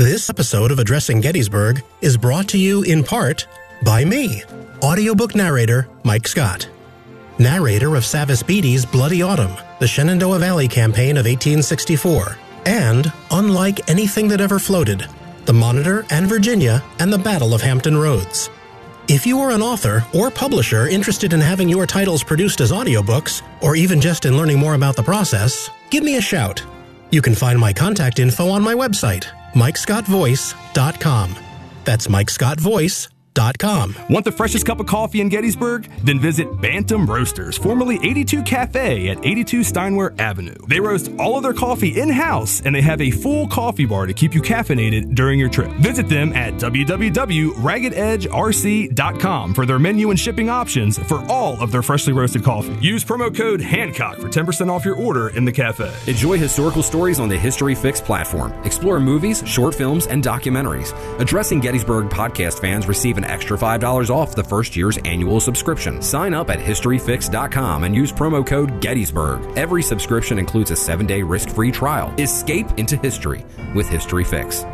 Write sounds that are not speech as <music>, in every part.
This episode of Addressing Gettysburg is brought to you in part by me, audiobook narrator Mike Scott. Narrator of Savis Beattie's Bloody Autumn, the Shenandoah Valley campaign of 1864, and Unlike Anything That Ever Floated, The Monitor and Virginia and the Battle of Hampton Roads. If you are an author or publisher interested in having your titles produced as audiobooks, or even just in learning more about the process, give me a shout. You can find my contact info on my website, mikescottvoice.com. That's mikescottvoice.com. Want the freshest cup of coffee in Gettysburg? Then visit Bantam Roasters, formerly 82 Cafe at 82 Steinwehr Avenue. They roast all of their coffee in house and they have a full coffee bar to keep you caffeinated during your trip. Visit them at www.raggededgerc.com for their menu and shipping options for all of their freshly roasted coffee. Use promo code Hancock for 10% off your order in the cafe. Enjoy historical stories on the History Fix platform. Explore movies, short films, and documentaries. Addressing Gettysburg podcast fans receive an extra $5 off the first year's annual subscription. Sign up at historyfix.com and use promo code Gettysburg. Every subscription includes a seven day risk free trial. Escape into history with History Fix.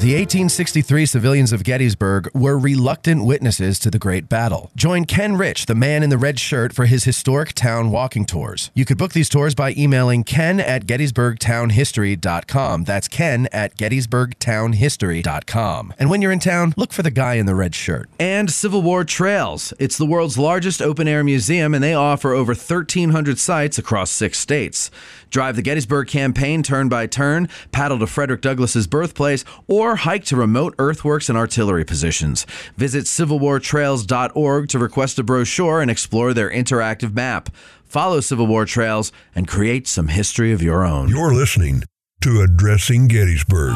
The 1863 civilians of Gettysburg were reluctant witnesses to the Great Battle. Join Ken Rich, the man in the red shirt, for his historic town walking tours. You could book these tours by emailing ken at gettysburgtownhistory.com. That's ken at gettysburgtownhistory.com. And when you're in town, look for the guy in the red shirt. and Civil War Trails. It's the world's largest open air museum, and they offer over 1,300 sites across six states. Drive the Gettysburg campaign turn by turn, paddle to Frederick Douglass's birthplace, or hike to remote earthworks and artillery positions. Visit CivilWarTrails.org to request a brochure and explore their interactive map. Follow Civil War Trails and create some history of your own. You're listening to Addressing Gettysburg.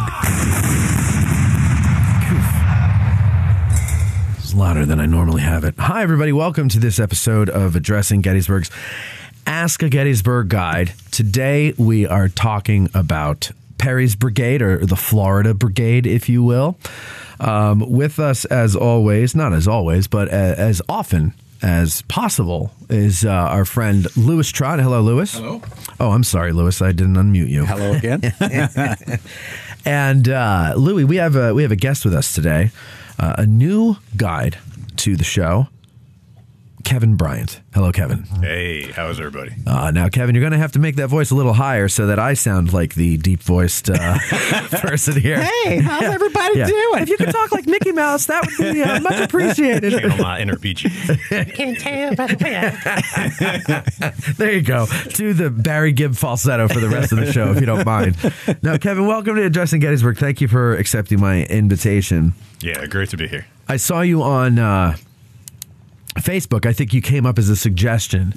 It's louder than I normally have it. Hi, everybody. Welcome to this episode of Addressing Gettysburg's Ask a Gettysburg Guide. Today, we are talking about Perry's Brigade, or the Florida Brigade, if you will. Um, with us, as always, not as always, but a- as often as possible, is uh, our friend Lewis Trott. Hello, Lewis. Hello. Oh, I'm sorry, Lewis. I didn't unmute you. Hello again. <laughs> And uh, Louis, we have a we have a guest with us today, uh, a new guide to the show, Kevin Bryant. Hello, Kevin. Hey, how's everybody? Uh, now, Kevin, you're going to have to make that voice a little higher so that I sound like the deep voiced uh, <laughs> person here. hey, how's everybody Yeah. doing? If you could talk like Mickey Mouse, that would be uh, much <laughs> appreciated. Channel my inner Bee Gee. Can't tell by the way <laughs> There you go. Do the Barry Gibb falsetto for the rest of the show, if you don't mind. Now, Kevin, welcome to Addressing Gettysburg. Thank you for accepting my invitation. Yeah, great to be here. I saw you on uh, Facebook. I think you came up as a suggestion,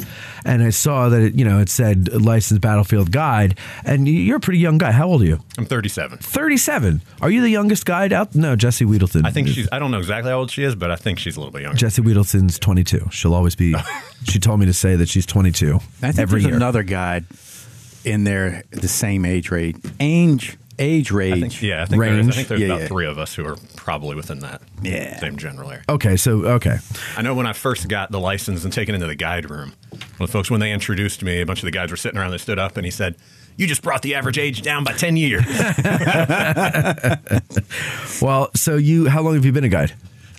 and I saw that it, you know it said licensed battlefield guide, and you- you're a pretty young guy. How old are you? I'm 37. Thirty-seven. Are you the youngest guide out? No, Jesse Weedleton. I think she's, I don't know exactly how old she is, but I think she's a little bit younger. Jesse Weedleton's twenty-two. She'll always be. <laughs> she told me to say that she's twenty-two I think every there's year. another guide in there the same age rate. Age age I range. think, yeah, I think, there is. I think there's Yeah, about yeah. three of us who are probably within that Yeah. same general area. okay, so okay, I know when I first got the license and taken into the guide room, well, folks, when they introduced me, a bunch of the guys were sitting around. They stood up and he said, "You just brought the average age down by 10 years." <laughs> well, so you how long have you been a guide?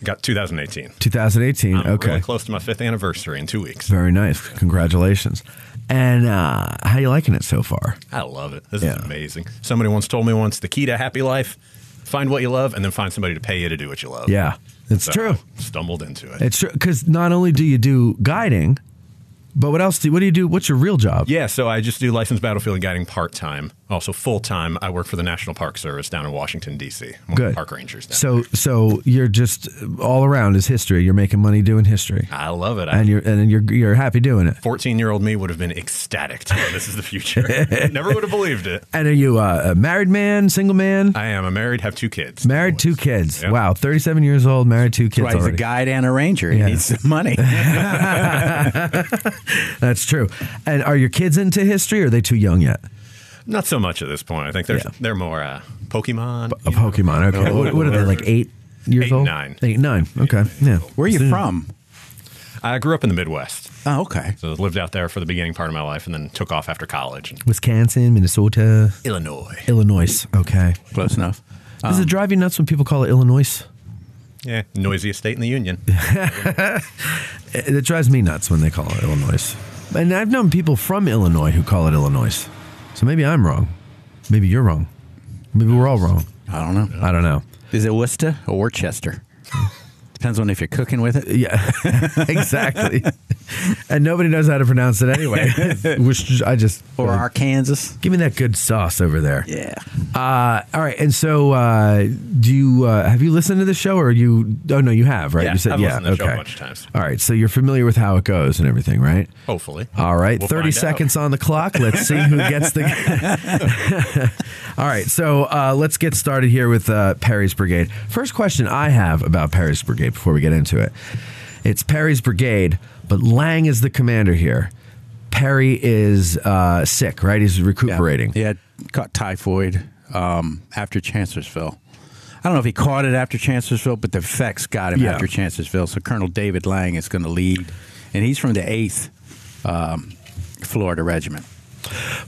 got 2018. 2018. I'm okay, really close to my fifth anniversary in two weeks. very nice. Congratulations. And uh, how you liking it so far? I love it. This Yeah. is amazing. Somebody once told me once the key to a happy life: find what you love, and then find somebody to pay you to do what you love. Yeah, it's So, true. Stumbled into it. It's true because not only do you do guiding, but what else do what do you do? What's your real job? yeah, so I just do licensed battlefield guiding part time. Also full time, I work for the National Park Service down in Washington D.C. I'm one of the Good. park rangers. Down So so you're just all around is history. You're making money doing history. I love it. and I, you're and you're you're happy doing it. 14 year old me would have been ecstatic to this is the future. <laughs> Never would have believed it. And are you uh, a married man, single man? I am. I'm married, have two kids. Married, two kids. Yep. Wow, 37 years old, married, two kids That's why he's a guide and a ranger. Yeah. He needs some money. <laughs> That's true. And are your kids into history? or Are they too young yet? Not so much at this point. I think they're, Yeah. they're more uh, Pokemon. A Pokemon. Okay. what, what are they like? Eight years Eight, old. nine. Eight, nine. Okay. Yeah. Where are you Soon. from? I grew up in the Midwest. Oh, okay. So I lived out there for the beginning part of my life and then took off after college. Wisconsin, Minnesota, Illinois. Illinois. Okay. Close enough. Does it drive you nuts when people call it Illinois? Yeah, noisiest state in the union. It, <laughs> it drives me nuts when they call it Illinois. And I've known people from Illinois who call it Illinois. So maybe I'm wrong. Maybe you're wrong. Maybe we're all wrong. I don't know. I don't know. Is it Worcester or Worcester? <laughs> Depends on if you're cooking with it. Yeah, <laughs> exactly. <laughs> and nobody knows how to pronounce it anyway. <laughs> Which I just Or Arkansas. give me that good sauce over there. Yeah. Uh, all right. And so, uh, do you uh, have you listened to the show, or you? Oh no, you have, right? Yeah, you said I've yeah. listened to the show okay. a bunch of times. All right. So you're familiar with how it goes and everything, right? Hopefully. All right, We'll 30 find out. seconds on the clock. Let's see who gets the. All right, so uh, let's get started here with uh, Perry's Brigade. First question I have about Perry's Brigade before we get into it it's Perry's Brigade, but Lang is the commander here. Perry is uh, sick, right? He's recuperating. He had caught typhoid um, after Chancellorsville. I don't know if he caught it after Chancellorsville, but the effects got him Yeah. after Chancellorsville. So Colonel David Lang is going to lead, and he's from the 8th um, Florida Regiment.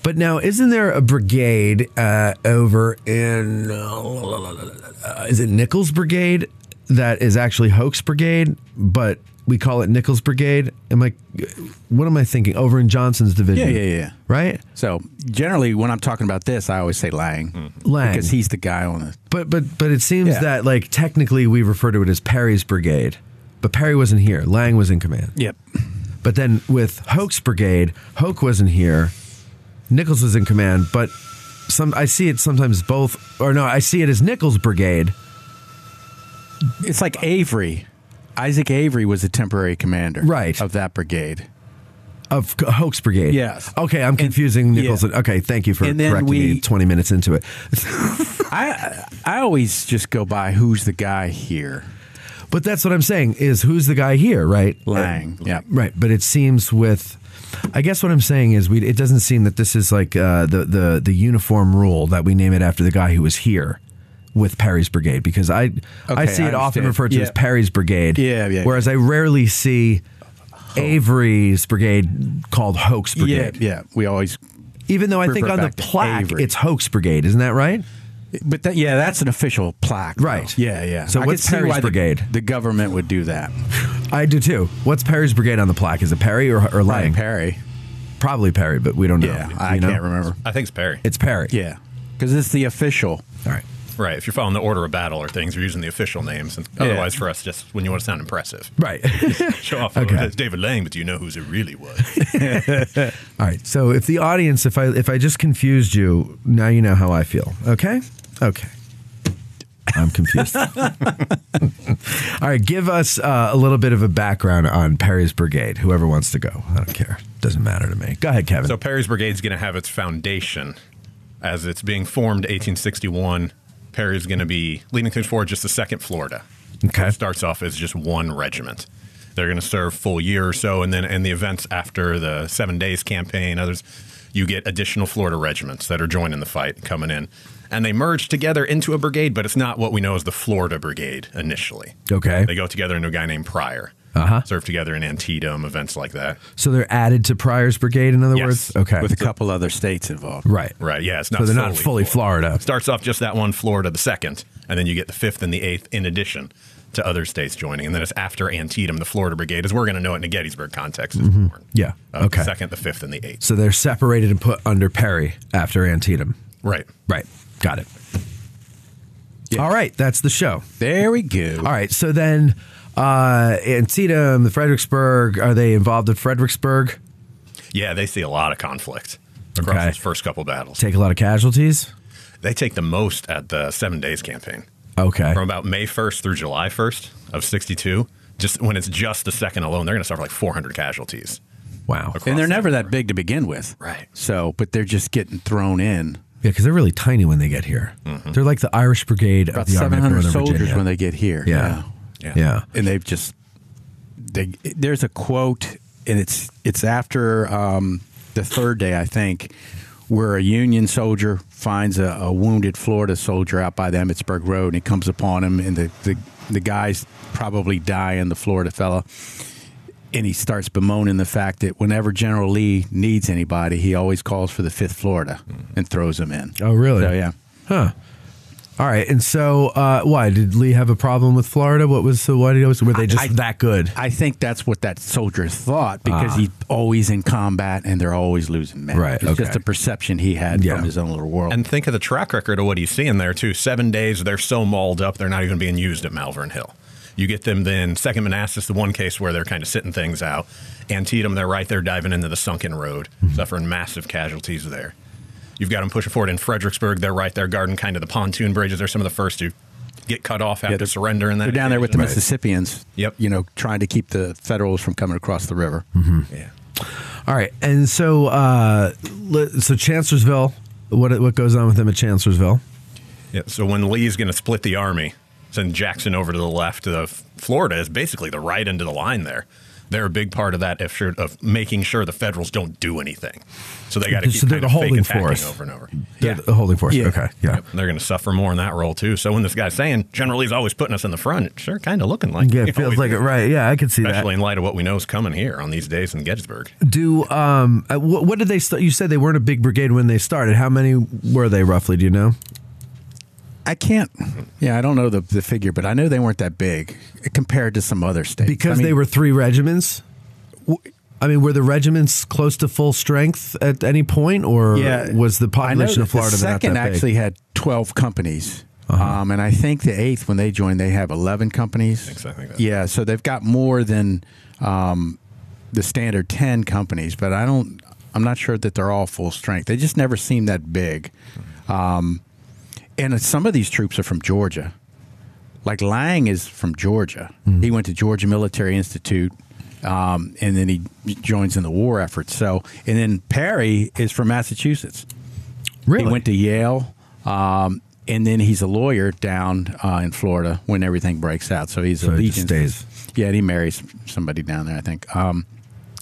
But now, isn't there a brigade uh, over in uh, is it Nicholls Brigade that is actually Hoke's Brigade, but we call it Nicholls Brigade? Am I? What am I thinking? Over in Johnson's division? Yeah, yeah, yeah. Right, So generally, when I'm talking about this, I always say Lang, hmm. Lang. because he's the guy on the. but but but it seems Yeah. that like technically we refer to it as Perry's Brigade, but Perry wasn't here. Lang was in command. Yep. But then with Hoke's Brigade, Hoke wasn't here. Nicholls was in command, but some I see it sometimes both or no, I see it as Nicholls Brigade. It's like Avery. Isaac Avery was the temporary commander, Right. of that brigade. Of Hoke's Brigade. Yes. Okay, I'm confusing Nicholson. yeah. Okay, thank you for And correcting me 20 minutes into it. <laughs> I I always just go by who's the guy here. But that's what I'm saying is who's the guy here, right? Lang. Uh, Yeah. Right, but it seems with I guess what I'm saying is we it doesn't seem that this is like uh, the the the uniform rule that we name it after the guy who was here with Perry's Brigade because I I see I it often referred to Yeah. as Perry's Brigade. Yeah, yeah. Whereas I rarely see Avery's brigade called Hoke's Brigade. Yeah, yeah. We always, Even though I think on the plaque it's Hoke's Brigade, isn't that right? but that, yeah, that's an official plaque, though. Right. Yeah, yeah. So I what's could see Perry's why the- brigade? The, government would do that. I do too. What's Perry's brigade on the plaque? Is it Perry or, or Lang? Perry. Probably Perry, but we don't know. Yeah, I you know? can't remember. I think it's Perry. It's Perry. Yeah, because it's the official. All right. Right. If you're following the order of battle or things, you're using the official names. And otherwise, for us, just when you want to sound impressive, Right. <laughs> show off. Okay. It's David Lang, but do you know whose it really was? <laughs> All right. So if the audience, if I if I just confused you, now you know how I feel. Okay. Okay. I'm confused. <laughs> All right. Give us uh, a little bit of a background on Perry's brigade. Whoever wants to go, I don't care. Doesn't matter to me. Go ahead, Kevin. So Perry's Brigade's going to have its foundation as it's being formed 1861. Perry's going to be leading things forward just the second Florida. Okay. It starts off as just one regiment. They're going to serve full year or so, and then in the events after the Seven Days campaign, others, you get additional Florida regiments that are joining the fight coming in, and they merge together into a brigade. But it's not what we know as the Florida Brigade initially. Okay. They go together into a guy named Pryor. Uh-huh. Serve together in Antietam, events like that. so they're added to Pryor's brigade. In other Yes. words. Okay. with a couple other states involved. right. Right. Yeah. It's not. So they're not fully Florida. Starts off just that one Florida, the second, and then you get the fifth and the eighth in addition to other states joining, and then it's after Antietam, the Florida Brigade, as we're going to know it in the Gettysburg context. Mm-hmm. Yeah. Uh, Okay. The second, the fifth, and the eighth. So they're separated and put under Perry after Antietam. Right. Right. Got it. All right. That's the show. There we go. All right. So then, uh, Antietam, the Fredericksburg, are they involved in Fredericksburg? Yeah, they see a lot of conflict across Okay. those first couple battles. Take a lot of casualties? They take the most at the Seven Days campaign Okay. from about May 1st through July 1st of 62. Just when it's just the second alone, they're going to suffer like 400 casualties. Wow. And they're never that big to begin with. Right. So, but they're just getting thrown in. Yeah, because they're really tiny when they get here. They're like the Irish Brigade About of the Army of 700 Northern soldiers Virginia. when they get here. Yeah. Yeah. Yeah. and they've just they there's a quote and it's it's after um, the third day I think where a Union soldier finds a, a wounded Florida soldier out by the Emmitsburg Road and he comes upon him and the, the the guy's probably dying the Florida fella and he starts bemoaning the fact that whenever General Lee needs anybody he always calls for the Fifth Florida and throws them in. Oh, really? So yeah. Huh. All right, and so uh, why did Lee have a problem with Florida? What was so? Why did he always, were they just I- that good? I think that's what that soldier thought because Ah. he's always in combat and they're always losing men. Right, It's just okay. a perception he had Yeah. from his own little world. And think of the track record of what he's seeing there too. Seven days, they're so mauled up, they're not even being used at Malvern Hill. You get them then Second Manassas, the one case where they're kind of sitting things out. Antietam, they're right there diving into the sunken road, suffering massive casualties there. You've got them pushing forward in Fredericksburg. They're right there guarding kind of the pontoon bridges. They're some of the first to get cut off after they're- surrender. And that they're down there with the Right. Mississippians. Yep. You know, trying to keep the Federals from coming across the river. Yeah. All right, and so uh, so Chancellorsville, what what goes on with them at Chancellorsville? Yeah, so when Lee's going to split the army, send Jackson over to the left, uh, Florida is basically the right end of the line there. They're a big part of that effort of making sure the Federals don't do anything. So they got to keep So they're the holding force. over and over. They're the holding force. Yeah. Okay, yeah. Yep, They're going to suffer more in that role too. So when this guy's saying General Lee's always putting us in the front, it's sure kind of looking like Yeah, it feels like it. right? Yeah, I can see Especially that. in light of what we know is coming here on these days in Gettysburg. Do um, uh, what, what did they? St- you said they weren't a big brigade when they started. How many were they roughly? Do you know? I can't. Yeah, I don't know the, the figure, but I know they weren't that big compared to some other states. Because I mean, they were three regiments. I mean, were the regiments close to full strength at any point, or Yeah, was the I population of Florida The not second that big? Actually had twelve companies, um, and I think the eighth, when they joined, they have eleven companies. think so, I think that. Yeah, so they've got more than um, the standard ten companies, but I don't. I'm not sure that they're all full strength. They just never seem that big. Um, and some of these troops are from Georgia. Like Lang is from Georgia. Hmm. He went to Georgia Military Institute, um, and then he joins in the war effort. So, and then Perry is from Massachusetts. really? He went to Yale, um, and then he's a lawyer down uh, in Florida when everything breaks out. So he's So a he Legion. stays. Yeah, and he marries somebody down there. I think. Um,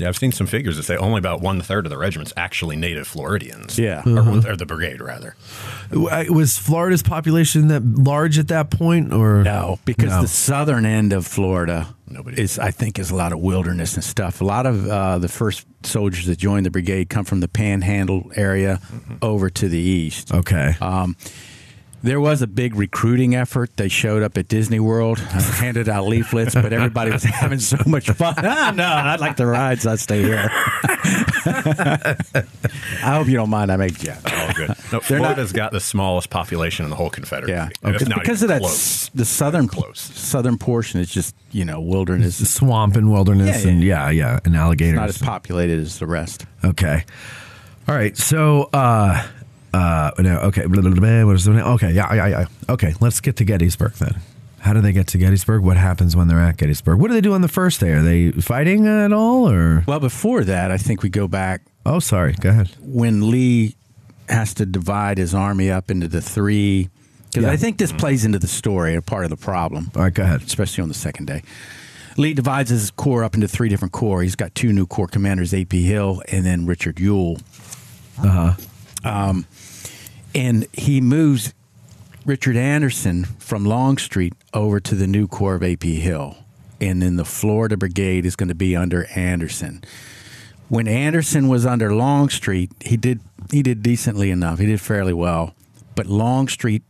Yeah, I've seen some figures that say only about one third of the regiment's actually native Floridians. Yeah. or, Uh-huh. one- or the brigade rather. Was Florida's population that large at that point, or No, because No. the southern end of Florida Nobody- is, I think, is a lot of wilderness and stuff. A lot of uh, the first soldiers that joined the brigade come from the Panhandle area over to the east. Okay. Um, there was a big recruiting effort. They showed up at Disney World, uh, <laughs> handed out leaflets, but everybody was <laughs> having so much fun. <laughs> Ah, no, I'd like the rides. I'd stay here. I hope you don't mind. I make Jeff. Oh, good. No, They're not- Florida's got the smallest population in the whole Confederacy. Yeah, And it's It's not because of that close. the southern Close. southern portion is just you know wilderness. the swamp and wilderness, Yeah, and yeah, yeah, and alligators. not as populated as the rest. Okay. All right. So, uh, uh, no, okay. What is the name? Okay. Yeah, yeah, yeah. Okay. Let's get to Gettysburg then. How do they get to Gettysburg? What happens when they're at Gettysburg? What do they do on the first day? Are they fighting at all or? Well, before that, I think we go back Oh, sorry. Go ahead. when Lee has to divide his army up into the three. Because Yeah. I think this plays into the story, a part of the problem. All right. Go ahead. especially on the second day. Lee divides his corps up into three different corps. He's got two new corps commanders, A.P. Hill and then Richard Ewell. Uh huh. Um, and he moves Richard Anderson from Longstreet over to the new corps of A.P. Hill. And then the Florida Brigade is going to be under Anderson. When Anderson was under Longstreet, he did he did decently enough. He did fairly well. But Longstreet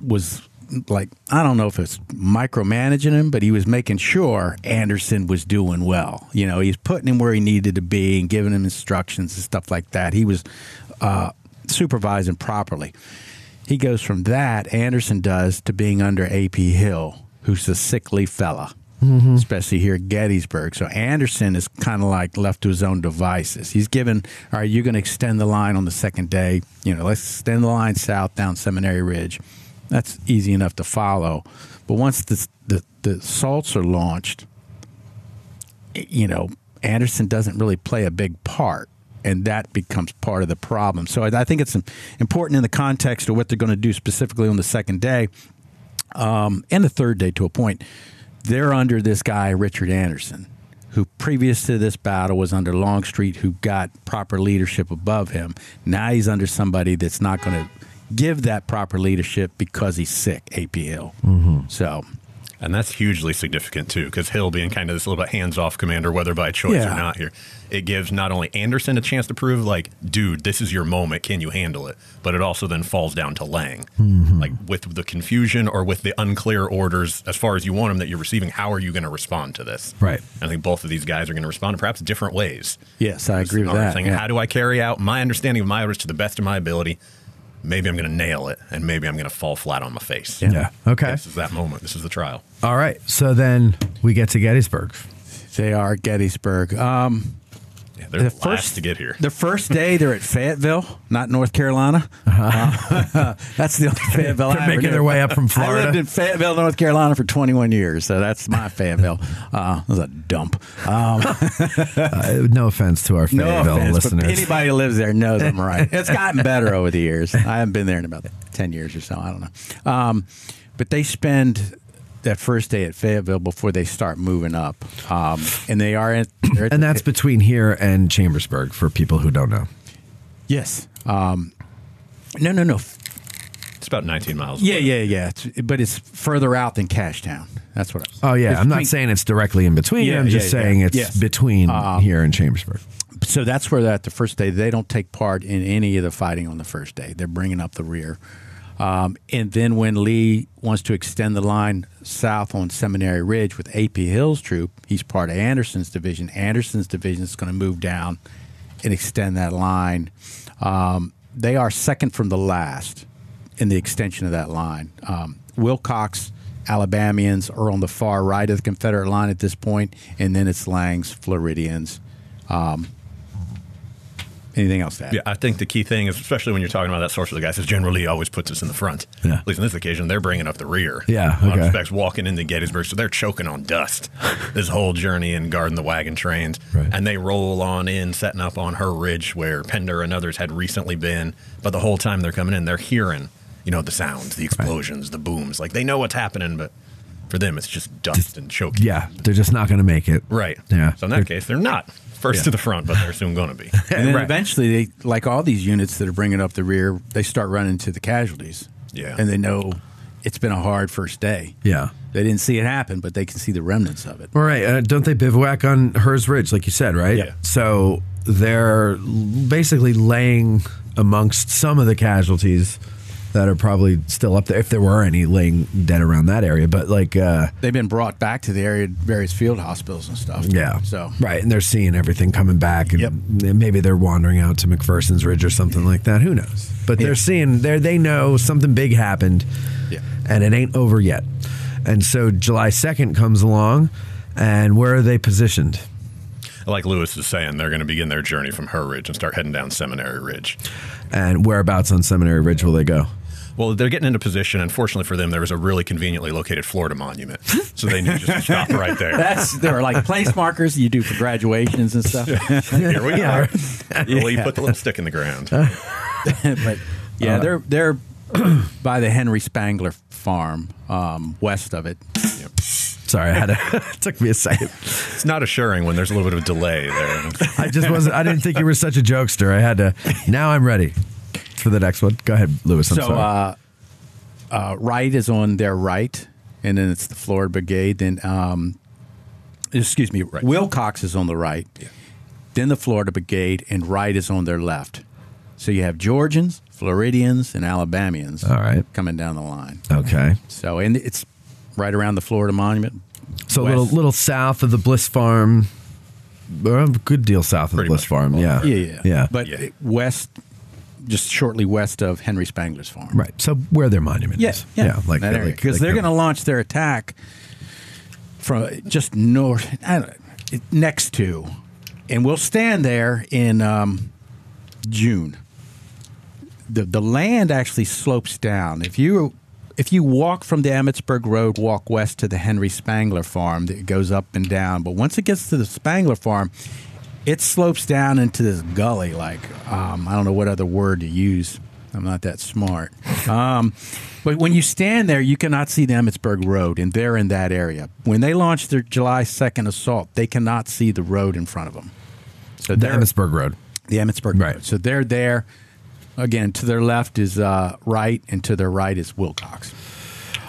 was like I don't know if it's micromanaging him, but he was making sure Anderson was doing well. You know, he's putting him where he needed to be and giving him instructions and stuff like that. He was uh, supervising properly. He goes from that Anderson does to being under A.P. Hill, who's a sickly fella. Mm-hmm. Especially here at Gettysburg. So Anderson is kind of like left to his own devices. He's given, all right, you're going to extend the line on the second day. You know, let's extend the line south down Seminary Ridge. That's easy enough to follow. But once the, the, the assaults are launched, you know, Anderson doesn't really play a big part, and that becomes part of the problem. So I, I think it's important in the context of what they're going to do specifically on the second day um, and the third day to a point. They're under this guy, Richard Anderson, who previous to this battle was under Longstreet, who got proper leadership above him. Now he's under somebody that's not going to give that proper leadership because he's sick, AP Hill. So And that's hugely significant too, because Hill being kind of this little bit hands-off commander, whether by choice Yeah. or not here, it gives not only Anderson a chance to prove, like, dude, this is your moment, can you handle it? But it also then falls down to Lang, mm-hmm. like with the confusion or with the unclear orders as far as you want them that you're receiving. How are you going to respond to this? Right. I think both of these guys are going to respond in perhaps different ways. Yes, I agree with that. thing, yeah. How do I carry out my understanding of my orders to the best of my ability? Maybe I'm going to nail it, and maybe I'm going to fall flat on my face. Yeah. Okay. This is that moment. This is the trial. All right. So then we get to Gettysburg. They are Gettysburg. Um, Yeah, they're the the last first to get here. The first day they're at Fayetteville, not North Carolina. <laughs> Uh, <laughs> that's the only Fayetteville. They're I making knew. their way up from Florida. <laughs> I lived in Fayetteville, North Carolina for 21 years, so that's my Fayetteville. Uh, it was a dump. Um, Uh, no offense to our no Fayetteville offense, but listeners. anybody who lives there knows I'm right. It's gotten better over the years. I haven't been there in about 10 years or so. I don't know. Um, but they spend that first day at Fayetteville before they start moving up, um, and they are in. at and the- that's between here and Chambersburg for people who don't know. yes. Um, no, no, no. It's about 19 miles. Yeah, away. yeah, yeah. It's, but it's further out than Cashtown. That's what I was Oh yeah, It's I'm not saying it's directly in between. Yeah, I'm just yeah, yeah. saying it's Yes. between Um, here and Chambersburg. So that's where that the first day they don't take part in any of the fighting on the first day. They're bringing up the rear. Um, and then when Lee wants to extend the line south on Seminary Ridge with AP Hill's troop, he's part of Anderson's division. Anderson's division is going to move down and extend that line. Um, they are second from the last in the extension of that line. Um, Wilcox, Alabamians are on the far right of the Confederate line at this point, and then it's Lang's Floridians. Um, anything else to add? Yeah, I think the key thing is, especially when you're talking about that source of the guys, is generally always puts us in the front. Yeah. At least on this occasion, they're bringing up the rear. Yeah, A lot of okay. respects walking into Gettysburg, so they're choking on dust <laughs> this whole journey and guarding the wagon trains. Right. And they roll on in, setting up on Herr Ridge where Pender and others had recently been. But the whole time they're coming in, they're hearing, you know, the sounds, the explosions, the booms. Like they know what's happening, but for them, it's just dust and choking. Yeah, they're just not going to make it. Right. Yeah. So in that case, they're not first to the front, but they're soon going to be. <laughs> And then Right. eventually, they like all these units that are bringing up the rear, they start running to the casualties. Yeah. and they know it's been a hard first day. Yeah. They didn't see it happen, but they can see the remnants of it. All right. Uh, don't they bivouac on Herr's Ridge, like you said, right? Yeah. So they're basically laying amongst some of the casualties that are probably still up there, if there were any laying dead around that area. But like, uh, They've been brought back to the area, various field hospitals and stuff. yeah. So right, and they're seeing everything coming back, and Yep. maybe they're wandering out to McPherson's Ridge or something like that. Who knows? But Yeah. they're seeing, they they know something big happened, Yeah. and it ain't over yet. And so July second comes along, and where are they positioned? Like Lewis is saying, they're going to begin their journey from Herr Ridge and start heading down Seminary Ridge. And whereabouts on Seminary Ridge will they go? Well, they're getting into position. Unfortunately for them, there was a really conveniently located Florida monument, so they need just to stop right there. <laughs> that's there are like place markers you do for graduations and stuff. <laughs> Here we are. <laughs> Well, you put the little stick in the ground. but yeah, they're they're <clears throat> by the Henry Spangler farm, um, west of it. Sorry, I had to, it took me a second. It's not assuring when there's a little bit of a delay there. I just wasn't. I didn't think you were such a jokester. I had to. Now I'm ready for the next one. Go ahead, Lewis. I'm so sorry. uh, uh, Wright is on their right, and then it's the Florida Brigade. Then, um, excuse me, Wilcox is on the right. Then the Florida Brigade, and Wright is on their left. So you have Georgians, Floridians, and Alabamians. All right. coming down the line. okay. <laughs> So, and it's right around the Florida Monument. So a little little south of the Bliss Farm. A good deal south of Pretty the Bliss. Farm. Yeah. Yeah, yeah, Yeah. But Yeah. west, just shortly west of Henry Spangler's farm. right. So where their monument Yeah, is. yeah, Like that area. like- because like they're going to launch their attack from just north, I don't, it- next to, and we'll stand there in um, June. The the land actually slopes down. If you if you walk from the Emmitsburg Road, walk west to the Henry Spangler farm, it goes up and down. But once it gets to the Spangler farm, it slopes down into this gully. Like um, I don't know what other word to use. I'm not that smart. Um, but when you stand there, you cannot see the Emmitsburg Road, and they're in that area. When they launch their July 2nd assault, they cannot see the road in front of them. So the Emmitsburg Road. the Emmitsburg Right. Road. So they're there. Again, to their left is uh, Wright, and to their right is Wilcox.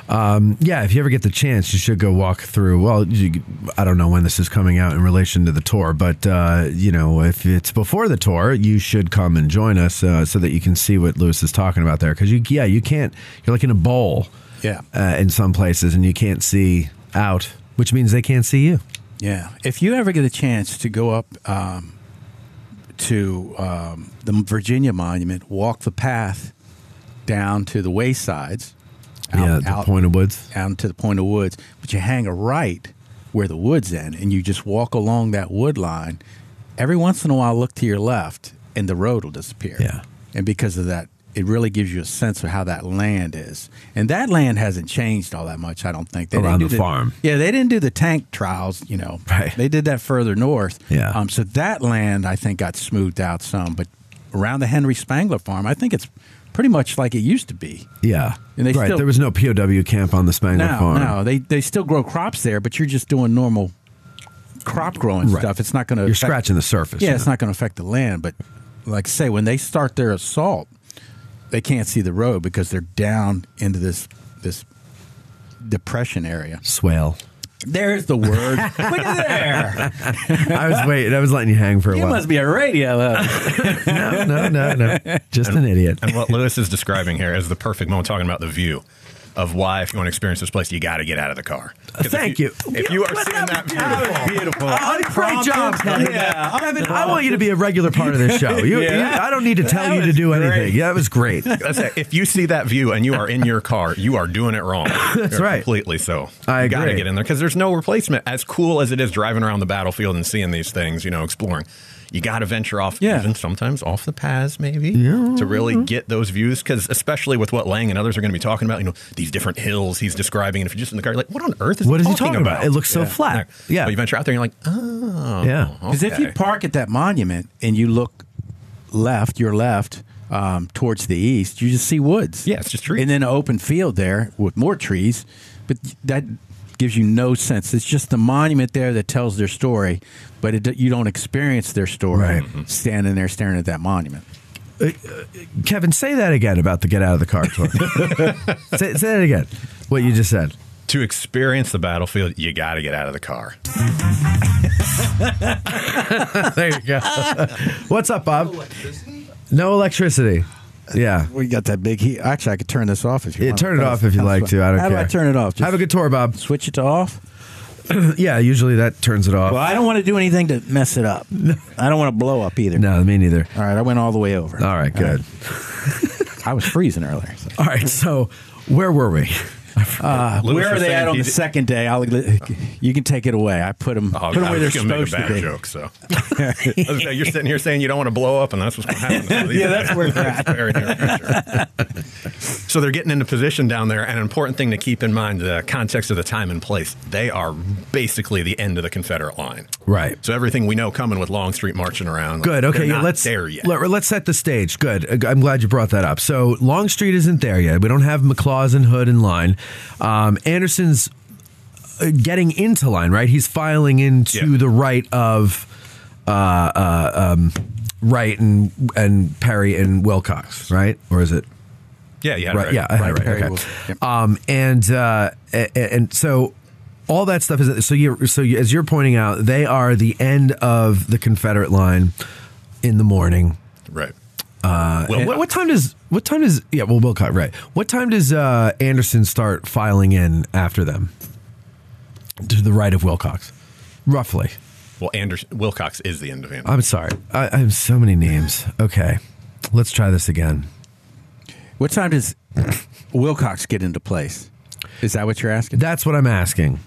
Um, yeah, if you ever get the chance, you should go walk through. Well, you, I don't know when this is coming out in relation to the tour, but uh, you know, if it's before the tour, you should come and join us uh, so that you can see what Lewis is talking about there. Because you, yeah, you can't. You're like in a bowl, Yeah. uh, in some places, and you can't see out, which means they can't see you. Yeah. If you ever get a chance to go up um, to um, the Virginia Monument, walk the path down to the waysides, yeah, the Point of Woods. out to the Point of Woods, but you hang a right where the woods end, and you just walk along that wood line. Every once in a while, look to your left, and the road will disappear. Yeah. and because of that, it really gives you a sense of how that land is. And that land hasn't changed all that much, I don't think. They Around didn't do the farm. Yeah, they didn't do the tank trials. You know, Right. They did that further north. Yeah. Um, so that land, I think, got smoothed out some, but around the Henry Spangler farm, I think it's pretty much like it used to be. Yeah, And they right. still- there was no POW camp on the Spangler No, farm. no, they they still grow crops there, but you're just doing normal crop growing Right. stuff. It's not going to. You're scratching the surface. Yeah, it's not going to affect the land. But like I say, when they start their assault, they can't see the road because they're down into this this depression area. swale. There's the word. <laughs> Look at there. I was waiting. I was letting you hang for a You while. You must be a radio. Uh, <laughs> no, no, no, no. Just an idiot. And what Lewis is describing here is the perfect moment talking about the view of why, if you want to experience this place, you got to get out of the car. Uh, 'Cause if Thank you. If you are seeing that view, beautiful. Uh, great job, Kevin. <laughs> Yeah. Kevin, I want you to be a regular part of this show. <laughs> You, Yeah. you- I don't need to tell That you to do great. anything. Yeah, that was great. <laughs> That's it. If you see that view and you are in your car, you are doing it wrong. That's right. Completely so. I got to get in there because there's no replacement. As cool as it is driving around the battlefield and seeing these things, you know, exploring, you got to venture off, Yeah. even sometimes off the paths, maybe, to really get those views. Because especially with what Lang and others are going to be talking about, you know, these different hills he's describing. And if you're just in the car, you're like, what on earth is What he is he talking, talking about? It looks so flat. Yeah. But you venture out there and you're like, oh. Yeah. Because if you park at that monument and you look left, your left, um, towards the east, you just see woods. Yeah, it's just trees. And then an open field there with more trees. But that gives you no sense. It's just the monument there that tells their story, but it, you don't experience their story Right. Mm-hmm. standing there staring at that monument. Uh, uh, Kevin, say that again about the get out of the car tour. <laughs> say, say that again. What you just said. to experience the battlefield, you got to get out of the car. <laughs> There you go. <laughs> What's up, Bob? No electricity. Yeah. We got that big heat. Actually, I could turn this off if you Yeah, want. turn it off if you'd like to. I don't How care. do I turn it off? Just Have a good tour, Bob. switch it to off. <clears throat> Yeah, usually that turns it off. Well, I don't want to do anything to mess it up. I don't want to blow up either. no, me neither. All right, I went all the way over. All right, good. I was freezing earlier. so. All right, so where were we? <laughs> Uh, where are they at on the second day? I'll, you can take it away. I put them, Oh, put 'em I where they're supposed to be. joke. So <laughs> I was gonna say, you're sitting here saying you don't want to blow up, and that's what's going to happen. Yeah, that's where they're at. <laughs> So they're getting into position down there, and an important thing to keep in mind: the context of the time and place. They are basically the end of the Confederate line. Right. So everything we know coming with Longstreet marching around. Good. they're Okay. Yeah, let's there yet. Let, us set the stage. Good. I'm glad you brought that up. So Longstreet isn't there yet. We don't have McLaws and Hood in line. Um, Anderson's uh, getting into line. Right. He's filing into Yeah. the right of uh, uh, um, Wright and and Perry and Wilcox. Right. Or is it? yeah, yeah, right, yeah, I had right. Perry okay. will- yep. Um, and uh, and, and so all that stuff is so you so you, as you're pointing out, they are the end of the Confederate line in the morning. right. Uh, Wilcox. what, what time does what time does yeah well Wilcox right? What time does uh, Anderson start filing in after them to the right of Wilcox? Roughly. Well, Anderson Wilcox is the end of Anderson. I'm sorry. I, I have so many names. Okay, let's try this again. What time does Wilcox get into place? Is that what you're asking? That's what I'm asking.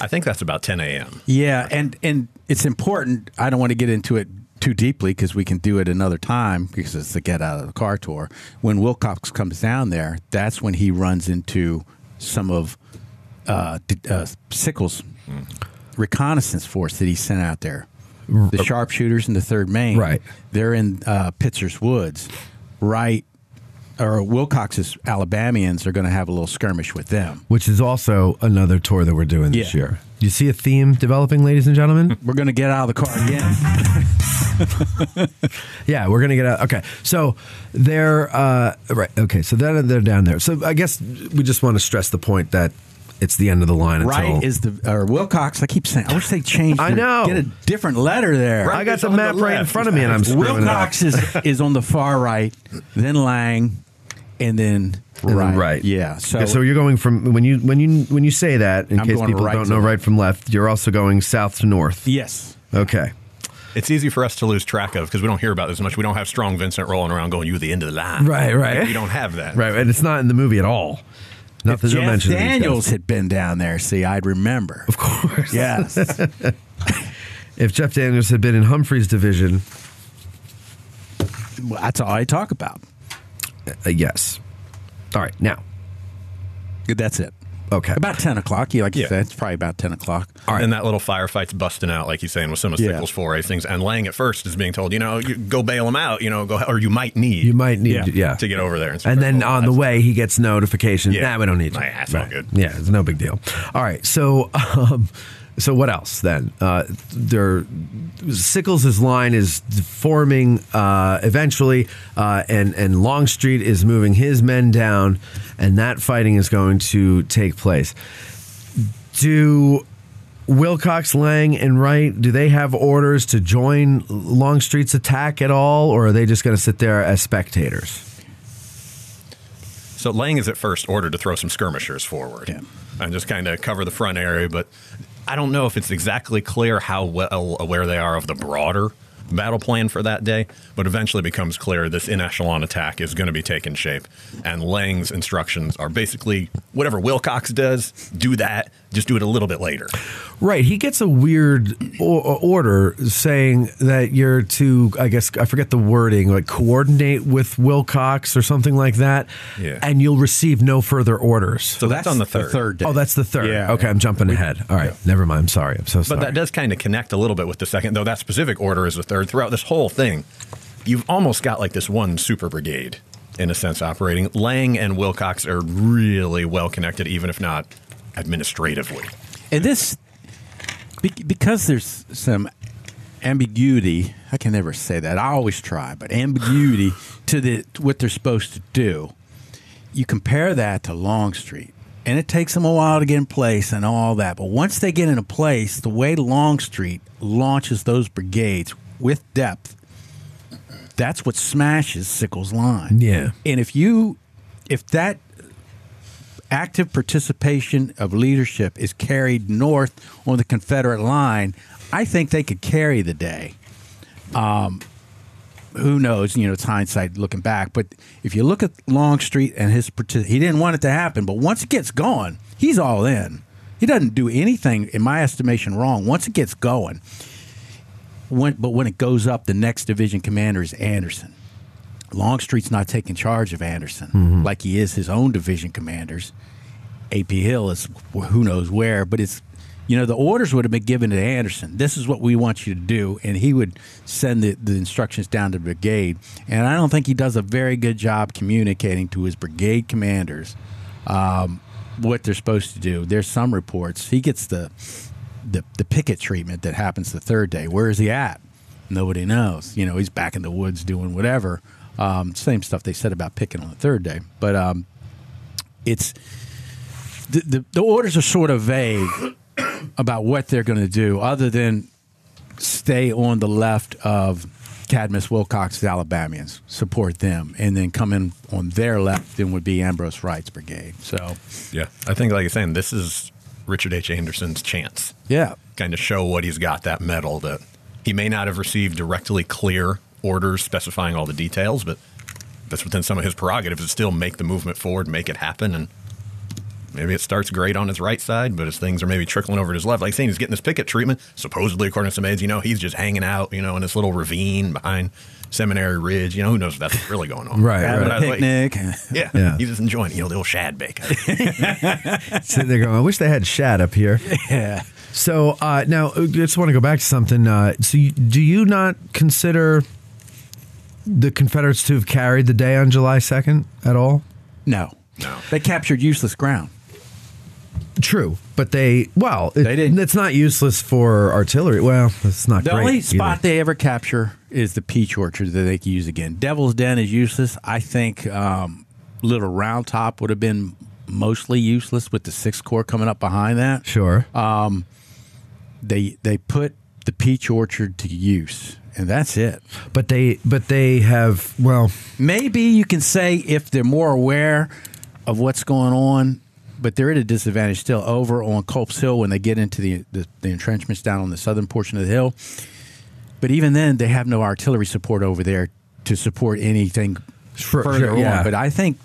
I think that's about 10 a.m. Yeah, and and it's important. I don't want to get into it too deeply because we can do it another time because it's the get out of the car tour. When Wilcox comes down there, that's when he runs into some of uh, uh, Sickles' reconnaissance force that he sent out there. The sharpshooters in the Third Maine, Right. They're in uh, Pitzer's Woods, right? Or Wilcox's Alabamians are going to have a little skirmish with them. Which is also another tour that we're doing this Yeah. year. You see a theme developing, ladies and gentlemen? <laughs> We're going to get out of the car again. <laughs> yeah, we're gonna get out. Okay, so they're uh, right. Okay, so they're they're down there. So I guess we just want to stress the point that it's the end of the line. Wright is the or Wilcox. I keep saying. I wish they changed. I know. Get a different letter there. I got the on the map right in front of me, and I'm screwing it up. Wilcox is is on the far right, then Lang, and then Wright. right. Yeah. So, Okay, so you're going from when you when you when you say that, in I'm case going people right don't to know left. right from left, you're also going south to north. yes. Okay. It's easy for us to lose track of because we don't hear about this much. We don't have Strong Vincent rolling around going, "You the end of the line." Right, right. We don't have that. Right, and it's not in the movie at all. Nothing. If no Jeff mention of these guys. Daniels had been down there. See, I'd remember. of course. Yes. <laughs> If Jeff Daniels had been in Humphrey's division, Well, That's all I talk about. Uh, yes. All right, now. That's it. Okay. About ten o'clock. Yeah, like you Yeah. said, it's probably about ten o'clock. All right. And that little firefight's busting out, like he's saying, with some of Yeah. Sickles' foray things. And Lang at first is being told, you know, you go bail him out, you know, go, or you might need You might need Yeah. to, yeah. to get over there. And and then on the That's- way, he gets notification. Yeah. Nah, we don't need you. Nah, it's all good. Yeah, it's no big deal. All right, so <laughs> um, so what else then? Uh, there, Sickles' line is forming uh, eventually, uh, and and Longstreet is moving his men down, and that fighting is going to take place. Do Wilcox, Lang, and Wright, do they have orders to join Longstreet's attack at all, or are they just going to sit there as spectators? So Lang is at first ordered to throw some skirmishers forward Yeah. and just kind of cover the front area, but I don't know if it's exactly clear how well uh, aware they are of the broader battle plan for that day, but eventually becomes clear this in echelon attack is going to be taking shape. And Lang's instructions are basically whatever Wilcox does, do that, just do it a little bit later. Right. He gets a weird o- order saying that you're to, I guess, I forget the wording, like coordinate with Wilcox or something like that. Yeah. And you'll receive no further orders. So that's, on the third. day. oh, that's the third. Yeah. okay, I'm jumping ahead. All right. Never mind. I'm sorry. I'm so sorry. But that does kind of connect a little bit with the second, though that specific order is the third. Throughout this whole thing, you've almost got like this one super brigade, in a sense, operating. Lang and Wilcox are really well connected, even if not administratively. And this, because there's some ambiguity. I can never say that. I always try, but ambiguity <sighs> to the to what they're supposed to do. You compare that to Longstreet, and it takes them a while to get in place and all that. But once they get into place, the way Longstreet launches those brigades with depth, that's what smashes Sickles' line. Yeah. And if you, if that active participation of leadership is carried north on the Confederate line, I think they could carry the day. Um, who knows? You know, it's hindsight looking back. But if you look at Longstreet and his, he didn't want it to happen. But once it gets going, he's all in. He doesn't do anything, in my estimation, wrong. Once it gets going, when, but when it goes up, the next division commander is Anderson. Longstreet's not taking charge of Anderson like he is his own division commanders. AP Hill is who knows where, but it's you know the orders would have been given to Anderson. This is what we want you to do, and he would send the, the instructions down to the brigade. And I don't think he does a very good job communicating to his brigade commanders um, what they're supposed to do. There's some reports he gets the the the Pickett treatment that happens the third day. Where is he at? Nobody knows. You know, he's back in the woods doing whatever. Um, same stuff they said about picking on the third day, but um, it's the, the the orders are sort of vague about what they're going to do, other than stay on the left of Cadmus Wilcox's Alabamians, support them, and then come in on their left. Then would be Ambrose Wright's brigade. So Yeah. I think, like you're saying, this is Richard H. Anderson's chance. yeah, kind of show what he's got that medal that he may not have received directly clear orders specifying all the details, but that's within some of his prerogatives to still make the movement forward, make it happen, and maybe it starts great on his right side, but as things are maybe trickling over to his left, like saying he's getting this Pickett treatment, supposedly according to some aides, you know, he's just hanging out, you know, in this little ravine behind Seminary Ridge. You know, who knows if that's what's really going on? <laughs> Right, having But I a was like, yeah, Yeah. he's just enjoying, you know, the old shad bake. <laughs> <laughs> Sitting there going, I wish they had Shad up here. yeah. So uh, now, I just want to go back to something. Uh, so, you, do you not consider the Confederates to have carried the day on July 2nd at all? No, No. They captured useless ground. True, but they well, it, They didn't- it's not useless for artillery. Well, it's not The great only either. spot they ever capture is the peach orchard that they can use again. Devil's Den is useless. I think um, Little Round Top would have been mostly useless with the six corps coming up behind that. Sure. They they put the peach orchard to use, and that's it. but they but they have well, Maybe you can say if they're more aware of what's going on, but they're at a disadvantage still over on Culp's Hill when they get into the, the, the entrenchments down on the southern portion of the hill. But even then, they have no artillery support over there to support anything Sure, further sure, yeah. on. But I think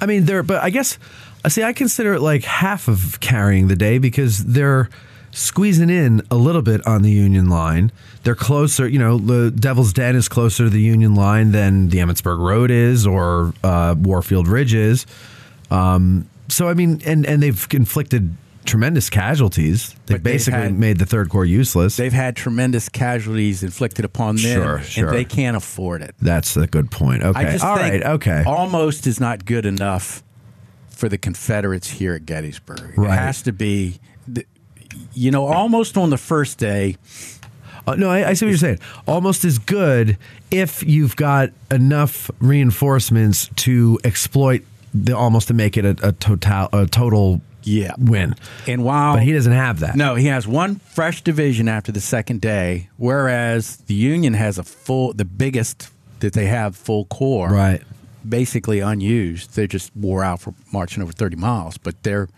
I mean they're but I guess I see I consider it like half of carrying the day because they're squeezing in a little bit on the Union line. They're closer, you know, the Devil's Den is closer to the Union line than the Emmitsburg Road is or uh, Warfield Ridge is. Um, so I mean, and and they've inflicted tremendous casualties. They've basically had- made the third corps useless. they've had tremendous casualties inflicted upon them, Sure, sure. and they can't afford it. That's a good point. Okay, I just all right, okay. Almost is not good enough for the Confederates here at Gettysburg. Right. It has to be, the- you know, almost on the first day. Uh, no, I, I see what you're saying. Almost as good if you've got enough reinforcements to exploit the almost to make it a, a total a total Yeah. win. And while But he doesn't have that. No, he has one fresh division after the second day, whereas the Union has a full, the biggest that they have full core, Right. Basically unused. They're just wore out for marching over thirty miles, but they're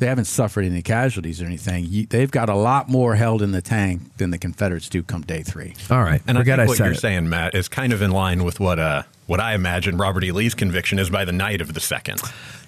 they haven't suffered any casualties or anything. You, they've got a lot more held in the tank than the Confederates do come day three. All right. And Forget I I, think what said you're it. saying, Matt, is kind of in line with what uh, what I imagine Robert E. Lee's conviction is by the night of the second.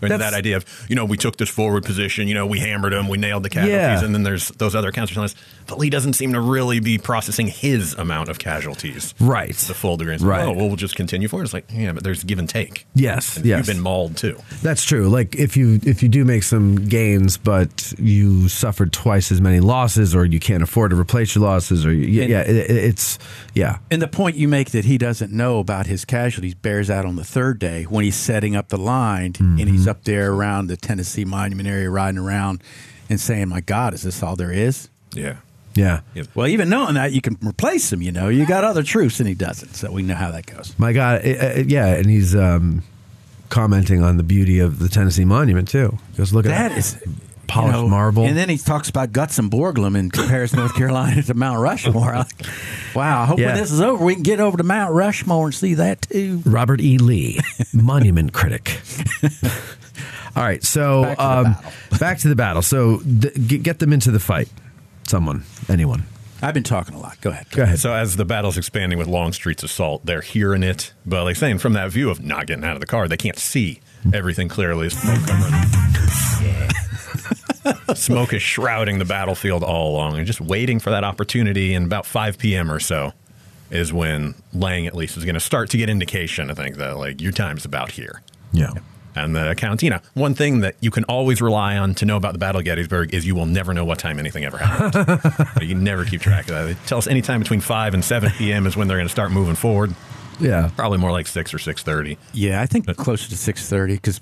I mean, that idea of you know we took this forward position, you know we hammered them, we nailed the casualties, Yeah. and then there's those other accounts telling us, but Lee doesn't seem to really be processing his amount of casualties. Right. The full degree. It's Right. Oh, well, we'll just continue forward. It's like, yeah, but there's give and take. Yes, And yes. You've been mauled too. That's true. Like if you if you do make some gains, but you suffered twice as many losses, or you can't afford to replace your losses, or you, And- yeah, it, it- it's yeah. And the point you make that he doesn't know about his casualties bears out on the third day when he's setting up the line and he's up there around the Tennessee Monument area riding around and saying, My God, is this all there is? Yeah. Yeah. Well, even knowing that, you can replace him, you know. You got other troops and he doesn't. So we know how that goes. My God, uh, uh, yeah, and he's um, commenting on the beauty of the Tennessee Monument too. Just look at That that, is polished you know, marble. And then he talks about Gutzon Borglum and compares North Carolina to Mount Rushmore. <laughs> Like, wow, I hope Yeah. when this is over, we can get over to Mount Rushmore and see that too. Robert E. Lee, <laughs> monument critic. <laughs> All right, so Back to the um, battle. back to the battle. So th- get, get them into the fight. Someone, anyone. I've been talking a lot. Go ahead. Go ahead. So as the battle's expanding with Longstreet's assault, they're hearing it, but like saying from that view of not getting out of the car, they can't see everything clearly. There's Smoke covering. <laughs> Smoke is shrouding the battlefield all along, and just waiting for that opportunity. And about 5 p.m. or so is when Lang at least is going to start to get indication. I think that like your time's about here. Yeah. And the Countina. one thing that you can always rely on to know about the Battle of Gettysburg is you will never know what time anything ever happened. <laughs> you never keep track of that. They tell us anytime between 5 and 7 p.m. is when they're going to start moving forward. Yeah. Probably more like 6 or 6.30. Yeah, I think closer to six thirty because